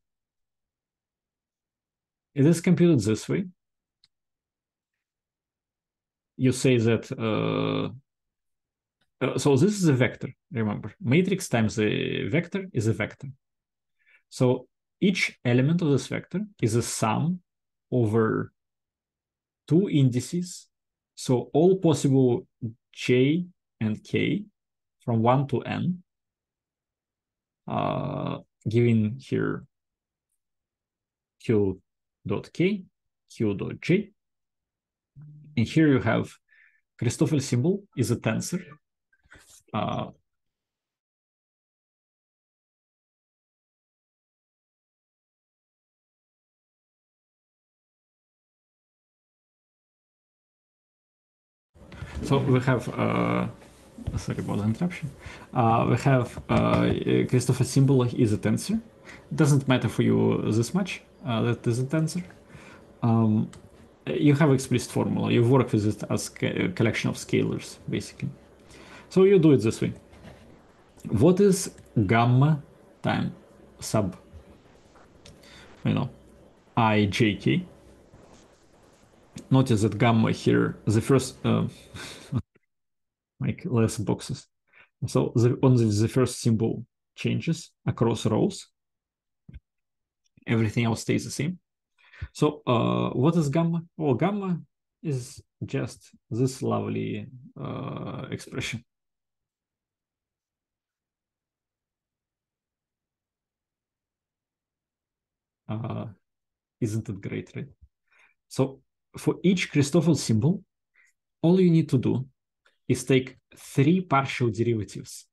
It is computed this way. You say that, uh, uh, so this is a vector, remember, matrix times a vector is a vector. So each element of this vector is a sum over two indices. So all possible j and k from 1 to n, uh, giving here q dot k, q dot j. And here you have Christoffel symbol is a tensor. Uh, So we have, uh, sorry about the interruption. Uh, we have uh, Christoffel symbol is a tensor. Doesn't matter for you this much uh, that is a tensor. Um, you have explicit formula. You work with it as a collection of scalars, basically. So you do it this way. What is gamma time sub, you know, ijk? Notice that gamma here, the first, uh, make less boxes. So the, the first symbol changes across rows. Everything else stays the same. So uh, what is gamma? Well, gamma is just this lovely uh, expression. Uh, isn't it great, right? So for each Christoffel symbol, all you need to do is take three partial derivatives.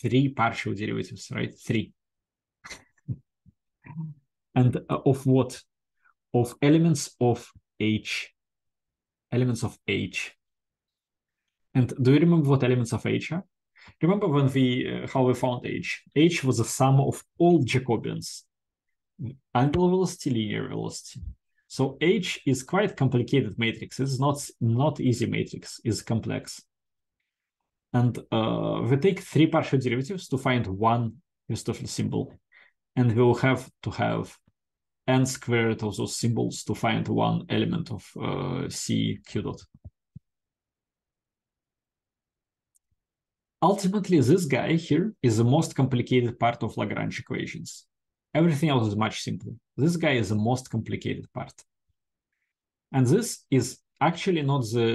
Three partial derivatives, right? Three. and uh, of what? Of elements of H. Elements of H. And do you remember what elements of H are? Remember when we uh, how we found H? H was the sum of all Jacobians, angular velocity, linear velocity. So H is quite complicated matrix. It's not not easy matrix. It's complex. And uh, we take three partial derivatives to find one Christoffel symbol, and we'll have to have n squared of those symbols to find one element of uh, C q dot. Ultimately, this guy here is the most complicated part of Lagrange equations. Everything else is much simpler. This guy is the most complicated part. And this is actually not the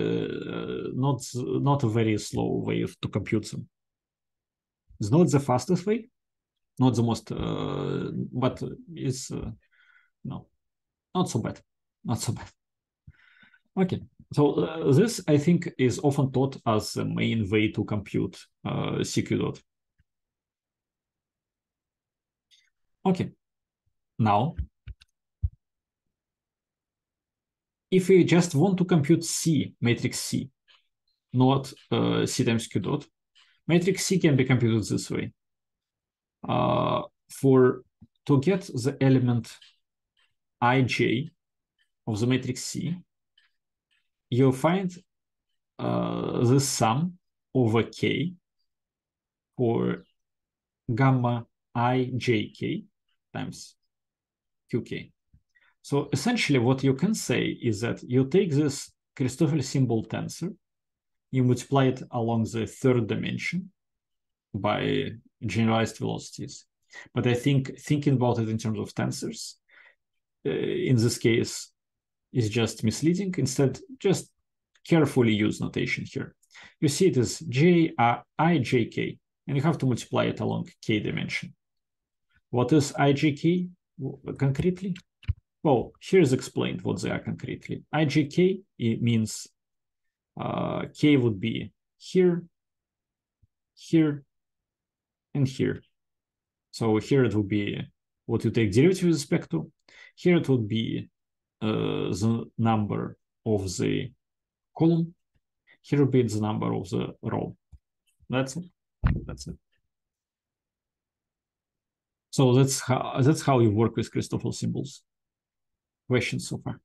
uh, not not a very slow way of, to compute them. It's not the fastest way, not the most, uh, but it's uh, no, not so bad, not so bad. Okay, so uh, this I think is often taught as the main way to compute uh, CQ dot. Okay, now if we just want to compute C, matrix C, not uh, C times Q dot, matrix C can be computed this way. Uh, for to get the element ij of the matrix C, you find uh, the sum over k for gamma ijk times qk. So essentially what you can say is that you take this Christoffel symbol tensor, you multiply it along the third dimension by generalized velocities. But I think thinking about it in terms of tensors, in this case, is just misleading. Instead, just carefully use notation here. You see it as j uh, i j k, and you have to multiply it along k dimension. What is i j k concretely? Well, here's explained what they are concretely. IJK it means uh, K would be here, here, and here. So here it would be what you take derivative with respect to. Here it would be uh, the number of the column. Here would be the number of the row. That's it. That's it. So that's how that's how you work with Christoffel symbols questions so far?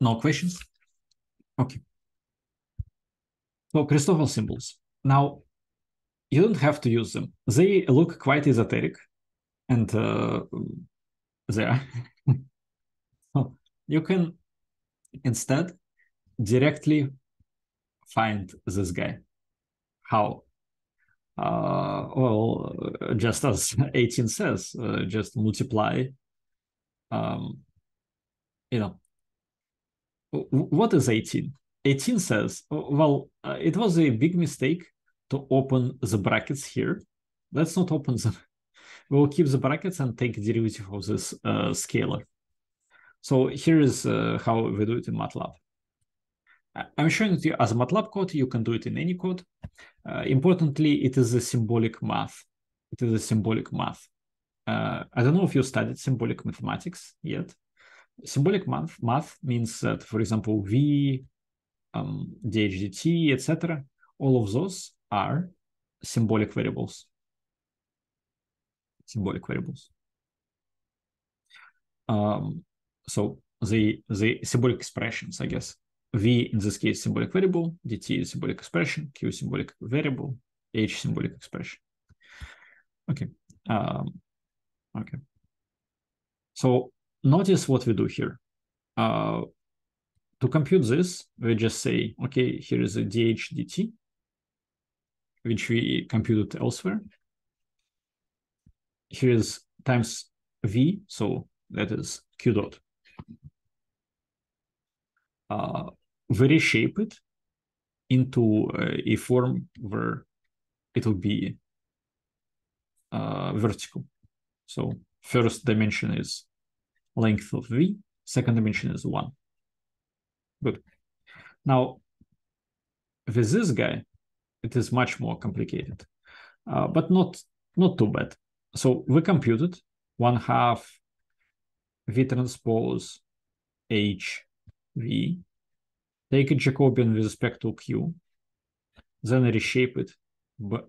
No questions? Okay. So Christoffel symbols. Now, you don't have to use them. They look quite esoteric, and uh, they are. so you can Instead, directly find this guy. How? Uh, well, just as 18 says, uh, just multiply. Um, you know, what is 18? 18 says, well, uh, it was a big mistake to open the brackets here. Let's not open them. We'll keep the brackets and take derivative of this uh, scalar. So here is uh, how we do it in MATLAB. I'm showing it to you as a MATLAB code. You can do it in any code. Uh, importantly, it is a symbolic math. It is a symbolic math. Uh, I don't know if you studied symbolic mathematics yet. Symbolic math, math means that, for example, V, um, DHDT, etc., all of those are symbolic variables. Symbolic variables. Um, so the the symbolic expressions, I guess. V in this case symbolic variable, dt is symbolic expression, q symbolic variable, h symbolic expression. Okay. Um, okay. So notice what we do here. Uh, to compute this, we just say, okay, here is a dh dt, which we computed elsewhere. Here is times v, so that is q dot uh, we reshape it into a form where it will be uh, vertical. So first dimension is length of v, second dimension is one. Good. Now, with this guy, it is much more complicated, uh, but not not too bad. So we computed one half v transpose h v, take a Jacobian with respect to q, then reshape it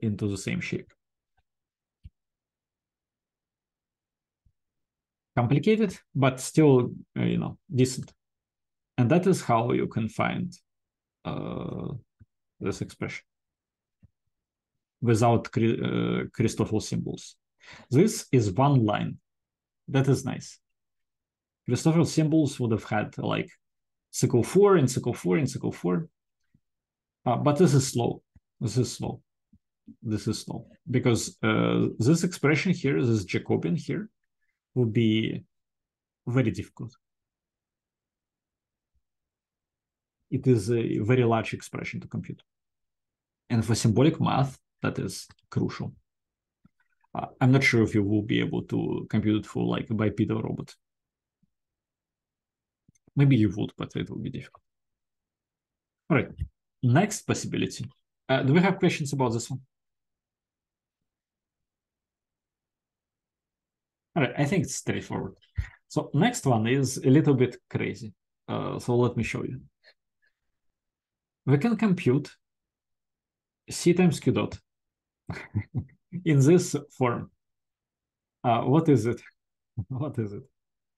into the same shape. Complicated, but still, uh, you know, decent. And that is how you can find uh, this expression without uh, Christoffel symbols. This is one line. That is nice. Christoffel symbols would have had like cycle for and cycle for and cycle for. Uh, but this is slow. This is slow. This is slow because uh, this expression here, this Jacobian here, would be very difficult. It is a very large expression to compute. And for symbolic math, that is crucial. Uh, I'm not sure if you will be able to compute it for like a bipedal robot. Maybe you would, but it will be difficult. All right, next possibility. Uh, do we have questions about this one? All right, I think it's straightforward. So next one is a little bit crazy. Uh, so let me show you. We can compute C times Q dot in this form. Uh, what is it? what is it?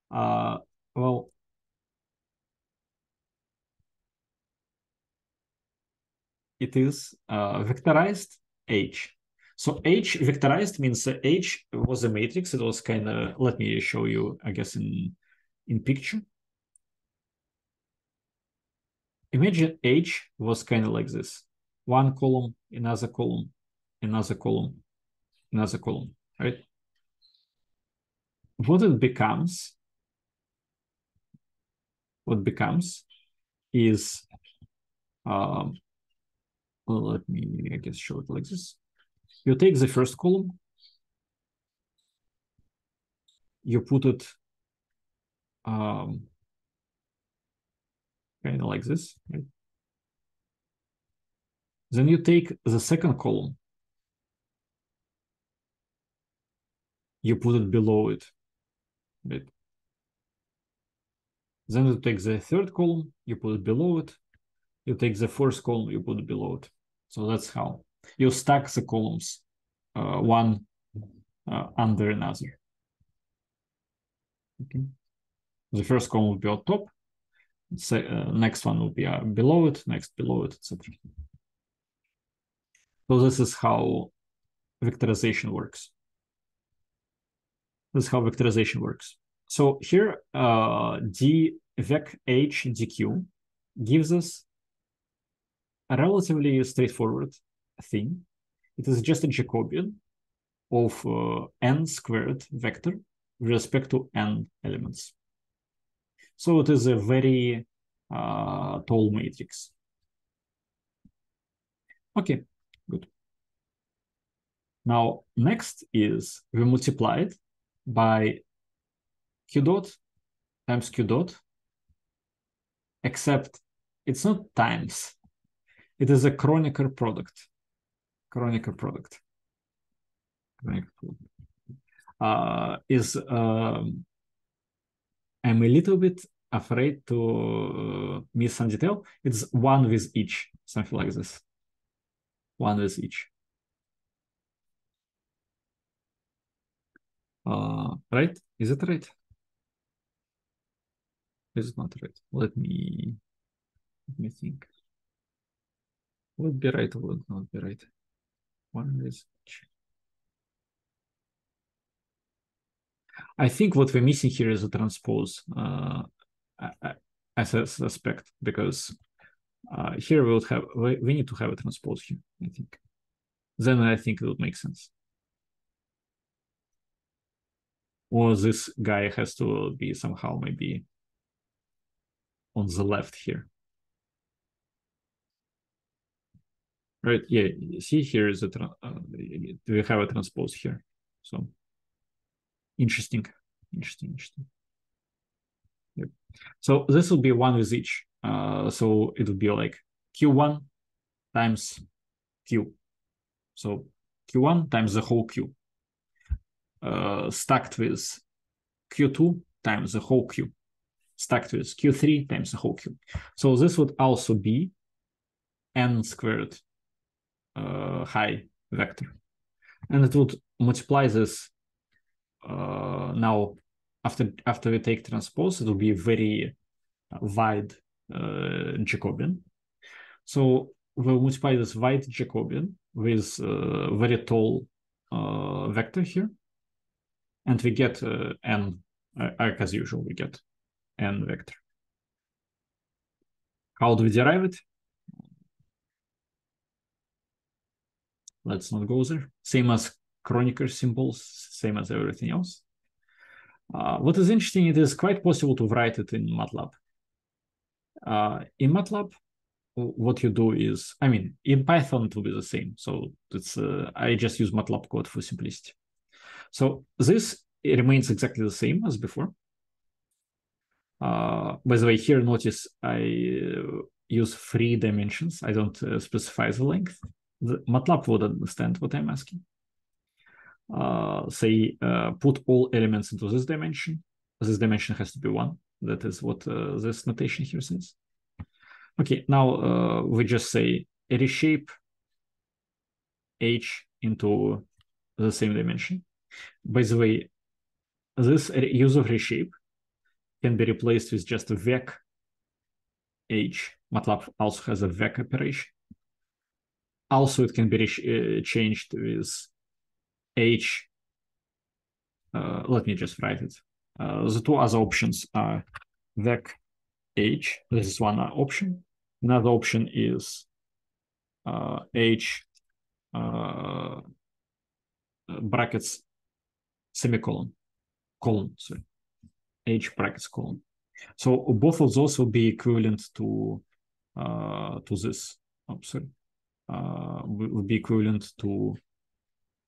Uh, well, it is uh, vectorized H. So H vectorized means H was a matrix. It was kind of, let me show you, I guess, in, in picture. Imagine H was kind of like this. One column, another column, another column, another column, right? What it becomes, what becomes is um, well, let me, I guess, show it like this. You take the first column, you put it um, kind of like this, right? Then you take the second column, you put it below it, right? Then you take the third column, you put it below it, you take the first column, you put it below it. So that's how you stack the columns uh, one uh, under another. Okay. The first column will be on top. Say, uh, next one will be uh, below it, next below it, etc. So this is how vectorization works. This is how vectorization works. So here, uh, vec h dq gives us a relatively straightforward thing. It is just a Jacobian of uh, n squared vector with respect to n elements. So it is a very uh, tall matrix. Okay, good. Now, next is we multiply it by q dot times q dot, except it's not times, it is a Kronecker product. Kronecker product. Uh, is um, I'm a little bit afraid to uh, miss some detail. It's one with each, something like this. One with each. Uh, right? Is it right? Is it not right? Let me let me think would be right, would not be right. One is. I think what we're missing here is a transpose. Uh, as a suspect because uh, here we would have we, we need to have a transpose here. I think. Then I think it would make sense. Or this guy has to be somehow maybe on the left here. Right? Yeah, see here is a uh, we have a transpose here. So interesting, interesting, interesting. Yep. So this will be one with each. Uh, so it would be like Q1 times Q. So Q1 times the whole Q uh, stacked with Q2 times the whole Q stacked with Q3 times the whole Q. So this would also be n squared high vector. And it would multiply this uh, now after after we take transpose, it will be very wide uh, Jacobian. So we'll multiply this wide Jacobian with a very tall vector here. And we get n, like as usual, we get n vector. How do we derive it? Let's not go there. Same as Kronecker symbols, same as everything else. Uh, what is interesting, it is quite possible to write it in MATLAB. Uh, in MATLAB, what you do is, I mean, in Python it will be the same. So it's uh, I just use MATLAB code for simplicity. So this remains exactly the same as before. Uh, by the way, here notice I uh, use three dimensions. I don't uh, specify the length. The MATLAB would understand what I'm asking. Uh, say, uh, put all elements into this dimension. This dimension has to be one. That is what uh, this notation here says. Okay, now we just say reshape h into the same dimension. By the way, this use of reshape can be replaced with just a vec h. MATLAB also has a vec operation. Also, it can be uh, changed with h. Uh, let me just write it. Uh, the two other options are vec h. This is one option. Another option is uh, h uh, brackets semicolon colon. Sorry h brackets colon. So both of those will be equivalent to uh, to this. Oh, sorry, uh, will be equivalent to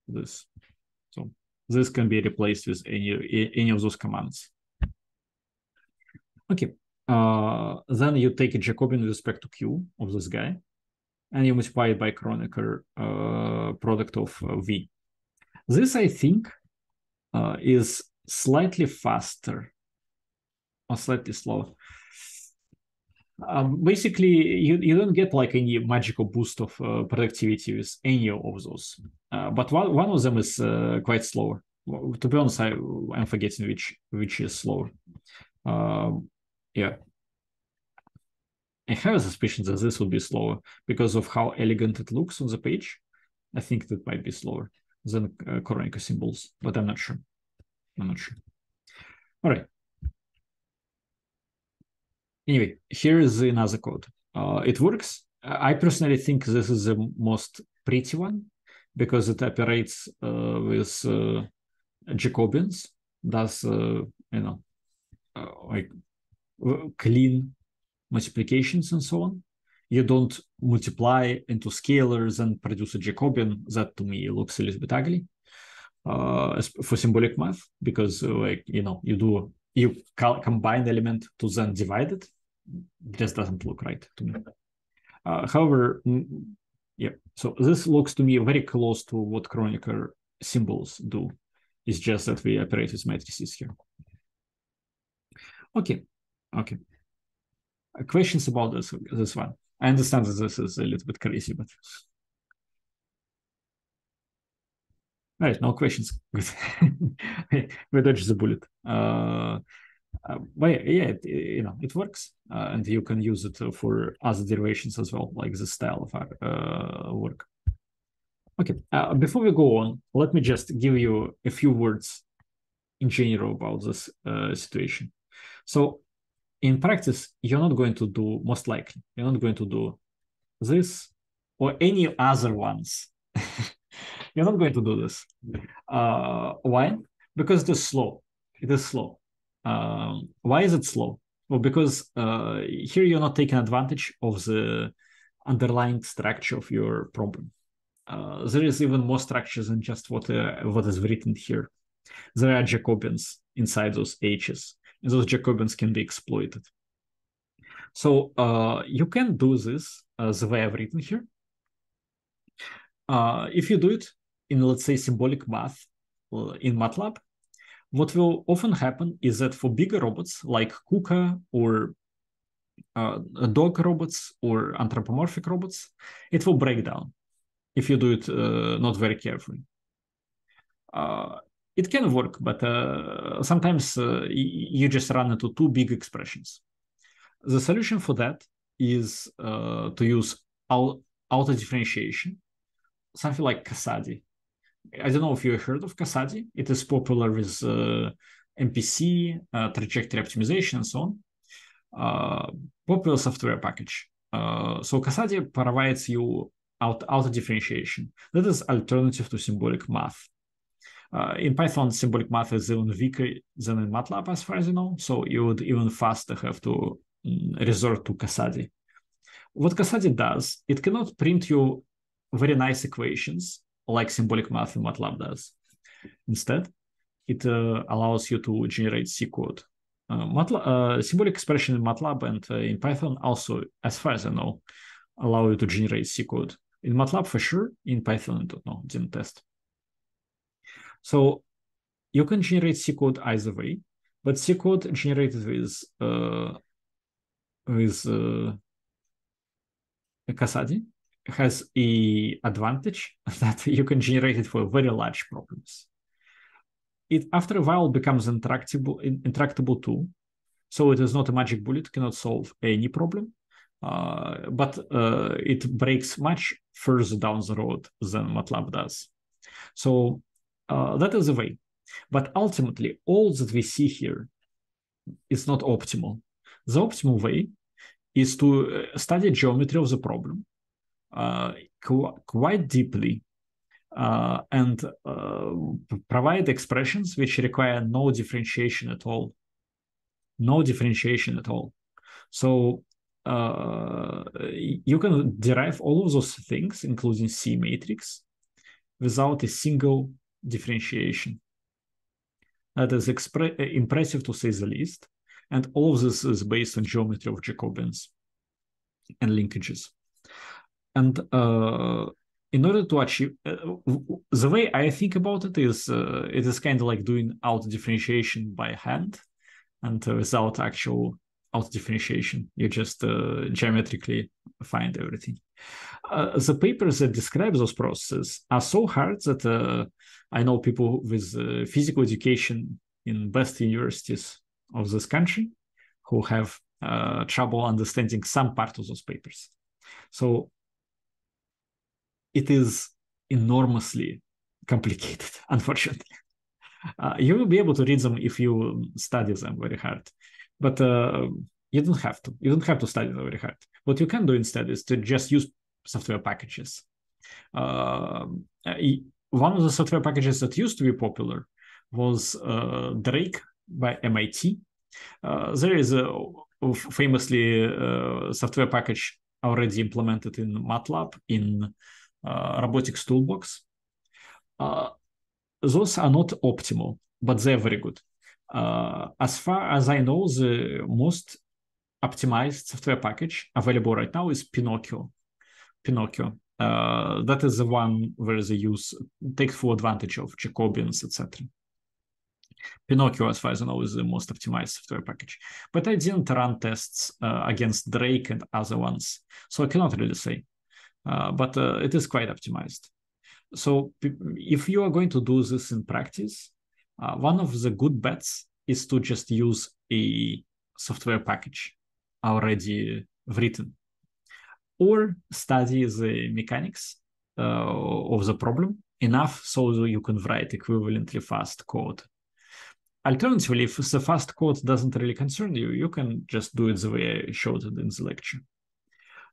this. So this can be replaced with any any of those commands. Okay. Uh, then you take a Jacobian with respect to Q of this guy, and you multiply it by Kronecker uh, product of uh, V. This, I think, uh, is slightly faster or slightly slow. Um, basically, you, you don't get like any magical boost of uh, productivity with any of those. Uh, but one, one of them is uh, quite slower. To be honest, I, I'm forgetting which which is slower. Um, yeah. I have a suspicion that this will be slower because of how elegant it looks on the page. I think that might be slower than uh, symbols, but I'm not sure. I'm not sure. All right. Anyway, here is another code. Uh, it works. I personally think this is the most pretty one because it operates uh, with uh, Jacobians, does uh, you know uh, like clean multiplications and so on. You don't multiply into scalars and produce a Jacobian. That to me looks a little bit ugly uh, for symbolic math because like you know you do you combine the element to then divide it just doesn't look right to me. Uh, however yeah so this looks to me very close to what Kronecker symbols do. It's just that we operate with matrices here. Okay okay. Uh, questions about this this one. I understand that this is a little bit crazy but Right, no questions. We dodged the bullet. Uh, but yeah, it, you know, it works, uh, and you can use it for other derivations as well, like the style of our uh, work. Okay, uh, before we go on, let me just give you a few words in general about this uh, situation. So, in practice, you're not going to do most likely you're not going to do this or any other ones You're not going to do this. Uh, why? Because it is slow. It is slow. Um, why is it slow? Well, because uh, here you're not taking advantage of the underlying structure of your problem. Uh, there is even more structure than just what uh, what is written here. There are Jacobians inside those H's, and those Jacobians can be exploited. So uh, you can do this uh, the way I've written here. Uh, if you do it in, let's say, symbolic math uh, in MATLAB, what will often happen is that for bigger robots like KUKA or uh, dog robots or anthropomorphic robots, it will break down if you do it uh, not very carefully. Uh, it can work, but uh, sometimes uh, you just run into two big expressions. The solution for that is to use auto differentiation, something like Casadi. I don't know if you heard of Casadi. It is popular with uh, MPC, trajectory optimization, and so on. Uh, popular software package. Uh, so Casadi provides you out auto differentiation. That is alternative to symbolic math. Uh, in Python, symbolic math is even weaker than in MATLAB, as far as you know. So you would even faster have to um, resort to Casadi. What Casadi does, it cannot print you very nice equations like symbolic math in MATLAB does. Instead, it uh, allows you to generate C code uh, MATLAB, uh, symbolic expression in MATLAB and uh, in Python also, as far as I know, allow you to generate C code. In MATLAB for sure, in Python I don't know, didn't test. So you can generate C code either way, but C code generated with uh, with uh, Casadi has a advantage that you can generate it for very large problems it after a while becomes intractable intractable too. So it is not a magic bullet, cannot solve any problem, uh, but uh, it breaks much further down the road than MATLAB does. So uh, that is the way. But ultimately, all that we see here is not optimal. The optimal way is to uh, study geometry of the problem qu- quite deeply uh, and uh, provide expressions which require no differentiation at all. No differentiation at all. So uh, you can derive all of those things, including C matrix, without a single differentiation. That is impressive to say the least. And all of this is based on geometry of Jacobians and linkages. And uh, in order to achieve uh, the way I think about it is uh, it is kind of like doing auto differentiation by hand and uh, without actual auto differentiation. You just uh, geometrically find everything. Uh, the papers that describe those processes are so hard that uh, I know people with physical education in best universities of this country who have trouble understanding some part of those papers. So it is enormously complicated, unfortunately. Uh, you will be able to read them if you study them very hard, but uh, you don't have to. You don't have to study them very hard. What you can do instead is to just use software packages. Uh, one of the software packages that used to be popular was uh, Drake by MIT. Uh, there is a famously uh, software package already implemented in MATLAB in robotics toolbox. Those are not optimal, but they're very good. As far as I know, the most optimized software package available right now is Pinocchio. Pinocchio. Uh, that is the one where they use take full advantage of Jacobians, etc. Pinocchio, as far as I know, is the most optimized software package. But I didn't run tests uh, against Drake and other ones, so I cannot really say. Uh, but uh, it is quite optimized. So if you are going to do this in practice, uh, one of the good bets is to just use a software package already written or study the mechanics uh, of the problem enough so that you can write equivalently fast code. Alternatively, if the fast code doesn't really concern you, you can just do it the way I showed it in the lecture.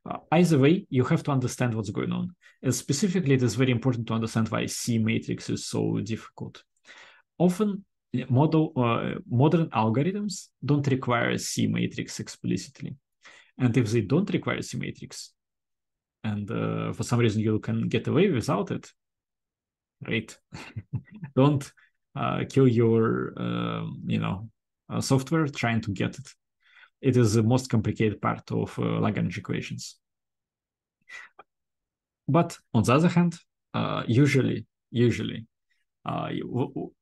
Uh, either way, you have to understand what's going on. And specifically, it is very important to understand why C matrix is so difficult. Often, model, uh, modern algorithms don't require C matrix explicitly. And if they don't require C matrix, and uh, for some reason you can get away without it, great. Don't uh, kill your, uh, you know, uh, software trying to get it. It is the most complicated part of uh, Lagrange equations. But on the other hand, uh, usually, usually, you,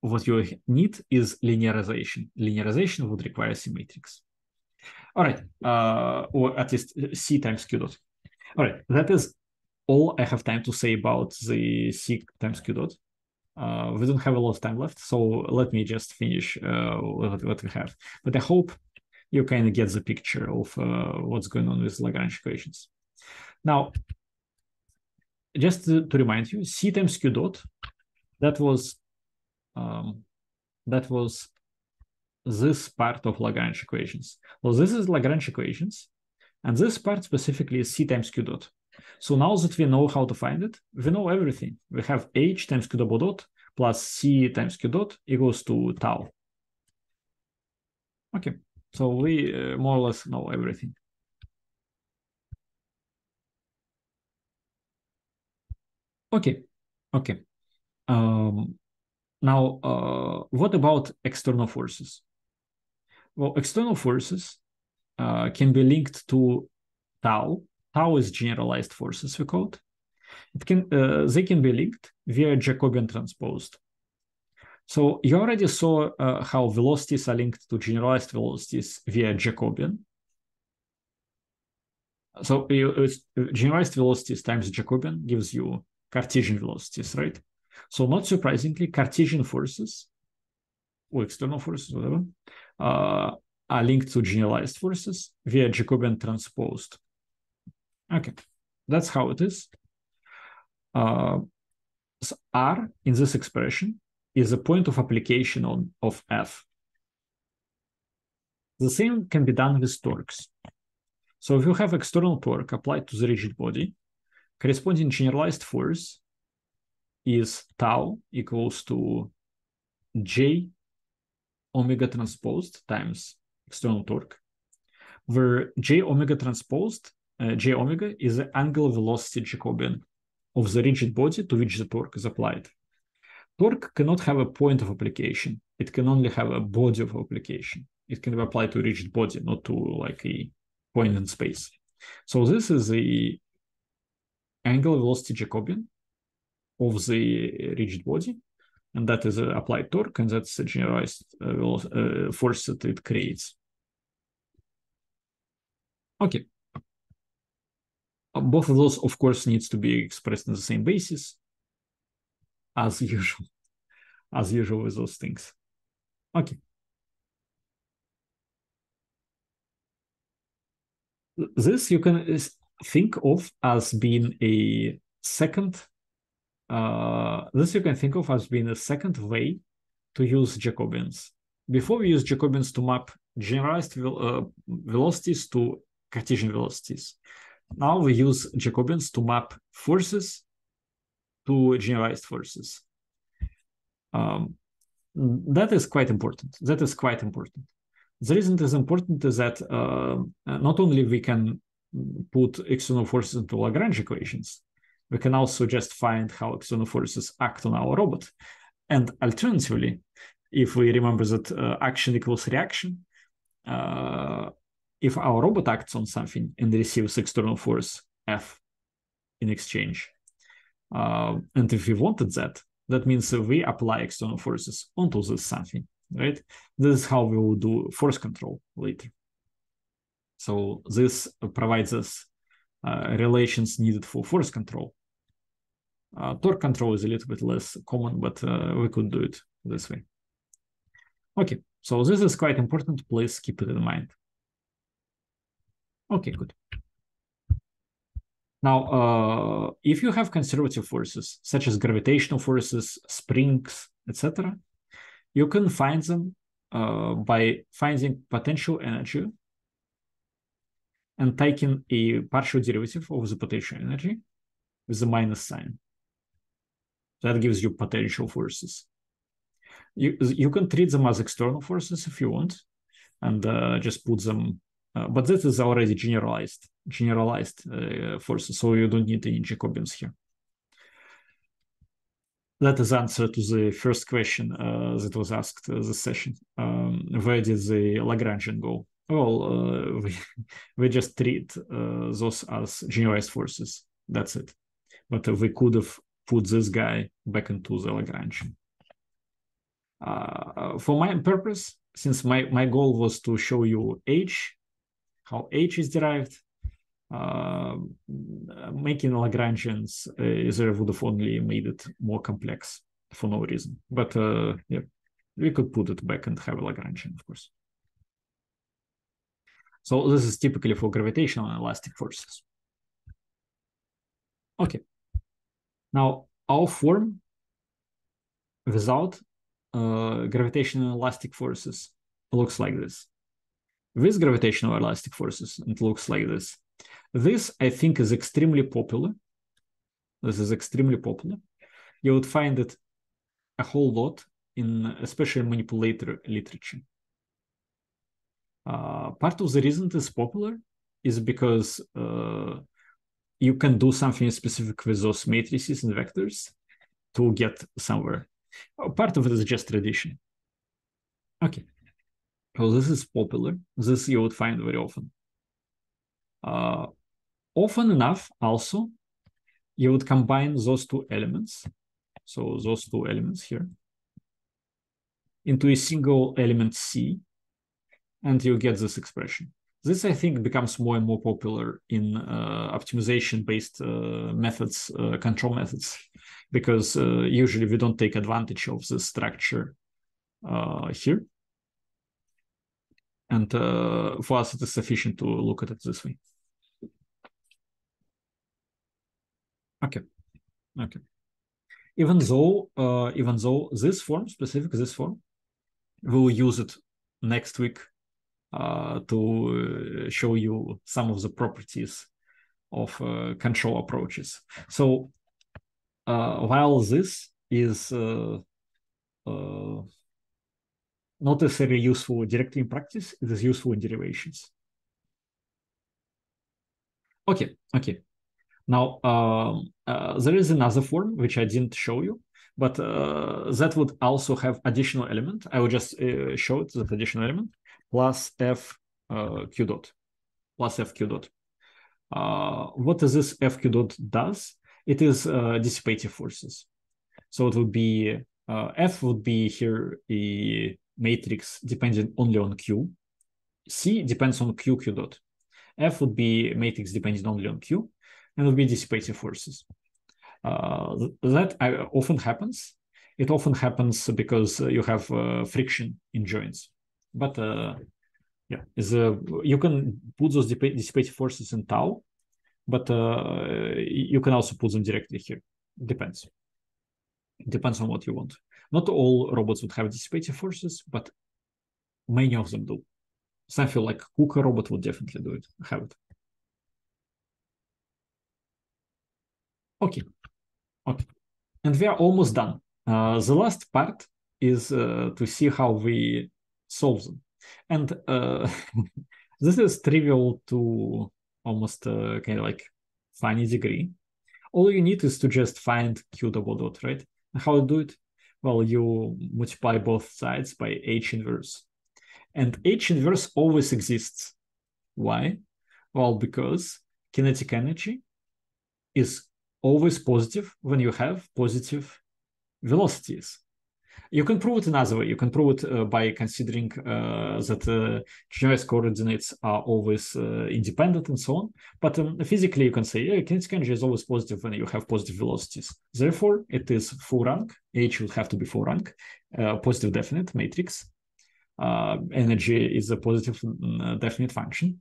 what you need is linearization. Linearization would require a symmetrics. All right, uh, or at least c times q dot. All right, that is all I have time to say about the c times q dot. Uh, we don't have a lot of time left, so let me just finish uh, what, what, we have. But I hope you kind of get the picture of uh, what's going on with Lagrange equations. Now, just to, to, remind you, c times q dot, that was um, that was this part of Lagrange equations. Well, this is Lagrange equations, and this part specifically is c times q dot. So now that we know how to find it, we know everything. We have h times q double dot plus c times q dot equals to tau. Okay, so we uh, more or less know everything. Okay, okay. Um, now, uh, what about external forces? Well, external forces uh, can be linked to tau. Tau is generalized forces, we call it. It can uh, they can be linked via Jacobian transposed. So you already saw uh, how velocities are linked to generalized velocities via Jacobian. So generalized velocities times Jacobian gives you Cartesian velocities, right? So not surprisingly, Cartesian forces or external forces, whatever, uh, are linked to generalized forces via Jacobian transposed. Okay, that's how it is. Uh, so R in this expression is a point of application on, of F. The same can be done with torques. So if you have external torque applied to the rigid body, corresponding generalized force is tau equals to j omega transposed times external torque, where j omega transposed, uh, j omega is the angular velocity Jacobian of the rigid body to which the torque is applied. Torque cannot have a point of application. It can only have a body of application. It can applied to a rigid body, not to like a point in space. So this is the angular velocity Jacobian of the rigid body, and that is applied torque, and that's the generalized uh, uh, force that it creates. Okay. Uh, both of those, of course, needs to be expressed on the same basis, as usual, as usual with those things. Okay. This you can think of as being a second uh, this you can think of as being a second way to use Jacobians. Before we use Jacobians to map generalized uh, velocities to Cartesian velocities. Now we use Jacobians to map forces to generalized forces. Um, that is quite important. That is quite important. The reason it is important is that uh, not only we can put external forces into Lagrange equations, we can also just find how external forces act on our robot. And alternatively, if we remember that uh, action equals reaction, uh, if our robot acts on something and receives external force F in exchange, uh, and if we wanted that, that means we apply external forces onto this something, right? This is how we will do force control later. So this provides us uh, relations needed for force control. Uh, torque control is a little bit less common, but uh, we could do it this way. Okay, so this is quite important. Please keep it in mind. Okay, good. Now, uh, if you have conservative forces, such as gravitational forces, springs, etc., you can find them uh, by finding potential energy and taking a partial derivative of the potential energy with the minus sign. That gives you potential forces. You, you can treat them as external forces if you want, and uh, just put them but this is already generalized generalized uh, forces, so you don't need any Jacobians here. That is answer to the first question uh, that was asked uh, this session. Um, where did the Lagrangian go? Well, uh, we, we just treat uh, those as generalized forces. That's it. But we could have put this guy back into the Lagrangian. Uh, for my purpose, since my, my goal was to show you H, how H is derived, uh, making Lagrangians uh, there would have only made it more complex for no reason. But uh, yeah, we could put it back and have a Lagrangian, of course. So this is typically for gravitational and elastic forces. Okay. Now our form without uh, gravitational and elastic forces looks like this. With gravitational elastic forces, it looks like this. This, I think, is extremely popular. This is extremely popular. You would find it a whole lot in especially manipulator literature. Uh, part of the reason it is popular is because uh, you can do something specific with those matrices and vectors to get somewhere. Part of it is just tradition. Okay. Well, this is popular. This you would find very often. Uh, often enough, also, you would combine those two elements. So those two elements here into a single element C, and you get this expression. This, I think, becomes more and more popular in uh, optimization-based uh, methods, uh, control methods, because uh, usually we don't take advantage of the structure uh, here. And uh, for us, it is sufficient to look at it this way. Okay, okay. Even though, even though this form, specific this form, we'll use it next week uh, to uh, show you some of the properties of uh, control approaches. So uh, while this is uh, uh, not necessarily useful directly in practice, it is useful in derivations. Okay, okay. Now, um, there is another form which I didn't show you, but that would also have additional element. I will just show it, that additional element plus f uh, q dot plus f q dot. Uh, what does this f q dot does? It is uh, dissipative forces. So it would be uh, f would be here a matrix dependent only on q. C depends on q q dot. F would be matrix dependent only on q, and would be dissipative forces. Uh, that uh, often happens. It often happens because you have friction in joints but uh, yeah, is uh, you can put those dissipative forces in tau, but uh, you can also put them directly here. Depends. Depends on what you want. Not all robots would have dissipative forces, but many of them do. Something like KUKA robot would definitely do it, have it. Okay, okay, and we are almost done. Uh, the last part is uh, to see how we solve them. And uh, this is trivial to almost uh, kind of like funny degree. All you need is to just find q double dot, right? And how to do it? Well, you multiply both sides by h inverse. And h inverse always exists. Why? Well, because kinetic energy is always positive when you have positive velocities. You can prove it another way. You can prove it uh, by considering uh, that uh, generalized coordinates are always uh, independent and so on. But um, physically, you can say yeah, kinetic energy is always positive when you have positive velocities. Therefore, it is full rank. H would have to be full rank, uh, positive definite matrix. Uh, energy is a positive mm, definite function.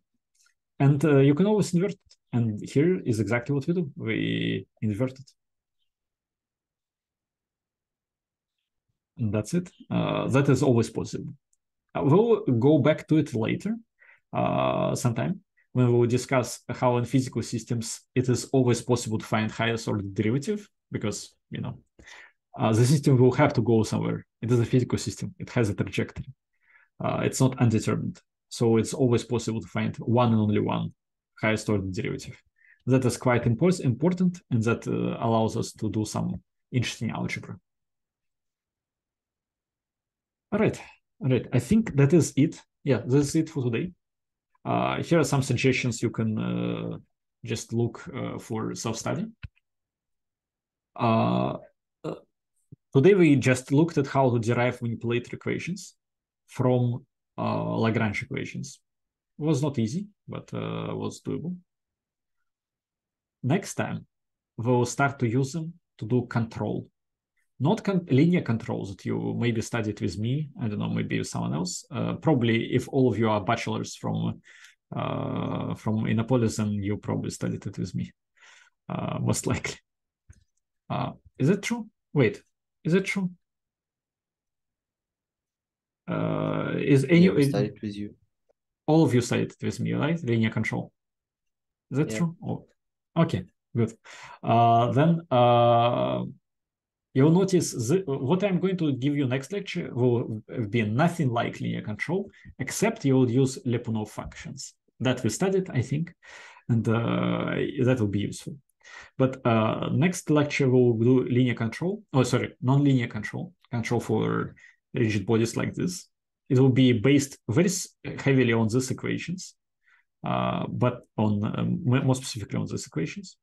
And you can always invert it. And here is exactly what we do. We invert it. That's it. Uh, that is always possible. Uh, we'll go back to it later, uh, sometime, when we will discuss how in physical systems it is always possible to find highest order derivative, because, you know, uh, the system will have to go somewhere. It is a physical system. It has a trajectory. Uh, it's not undetermined. So it's always possible to find one and only one highest order derivative. That is quite impor- important and that uh, allows us to do some interesting algebra. All right, all right. I think that is it. Yeah, this is it for today. Uh, here are some suggestions you can uh, just look uh, for self-study. Uh, uh, today we just looked at how to derive manipulator equations from uh, Lagrange equations. It was not easy, but was doable. Next time, we'll start to use them to do control not con linear controls that you maybe studied with me. I don't know, maybe with someone else. Uh, probably if all of you are bachelors from uh, from Innopolis, then you probably studied it with me, uh, most likely. Uh, is it true? Wait, is it true? Uh, is any yeah, studied with you? All of you studied it with me, right? Linear control. Is that yeah. true? Oh, okay, good. Uh, then you'll notice the, what I'm going to give you next lecture will be nothing like linear control, except you'll use Lyapunov functions that we studied, I think, and uh, that will be useful. But uh, next lecture we'll do linear control. Oh, sorry, non-linear control, control for rigid bodies like this. It will be based very heavily on these equations, uh, but on um, more specifically on these equations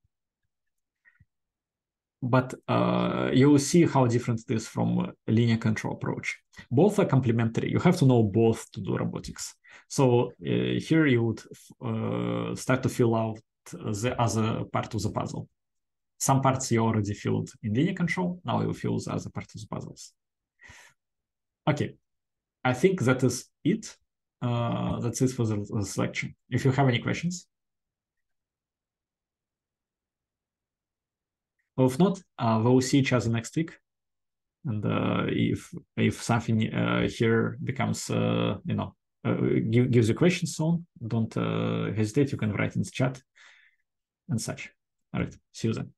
but uh, you'll see how different it is from linear control approach. Both are complementary. You have to know both to do robotics. So uh, here you would uh, start to fill out the other part of the puzzle. Some parts you already filled in linear control. Now you fill the other part of the puzzles. Okay, I think that is it. Uh, that's it for the, this lecture. If you have any questions. Or if not, uh, we'll see each other next week. And uh, if if something uh, here becomes, uh, you know, uh, give, gives you questions soon, don't uh, hesitate. You can write in the chat and such. All right. See you then.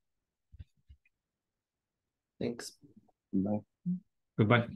Thanks. Bye. Goodbye.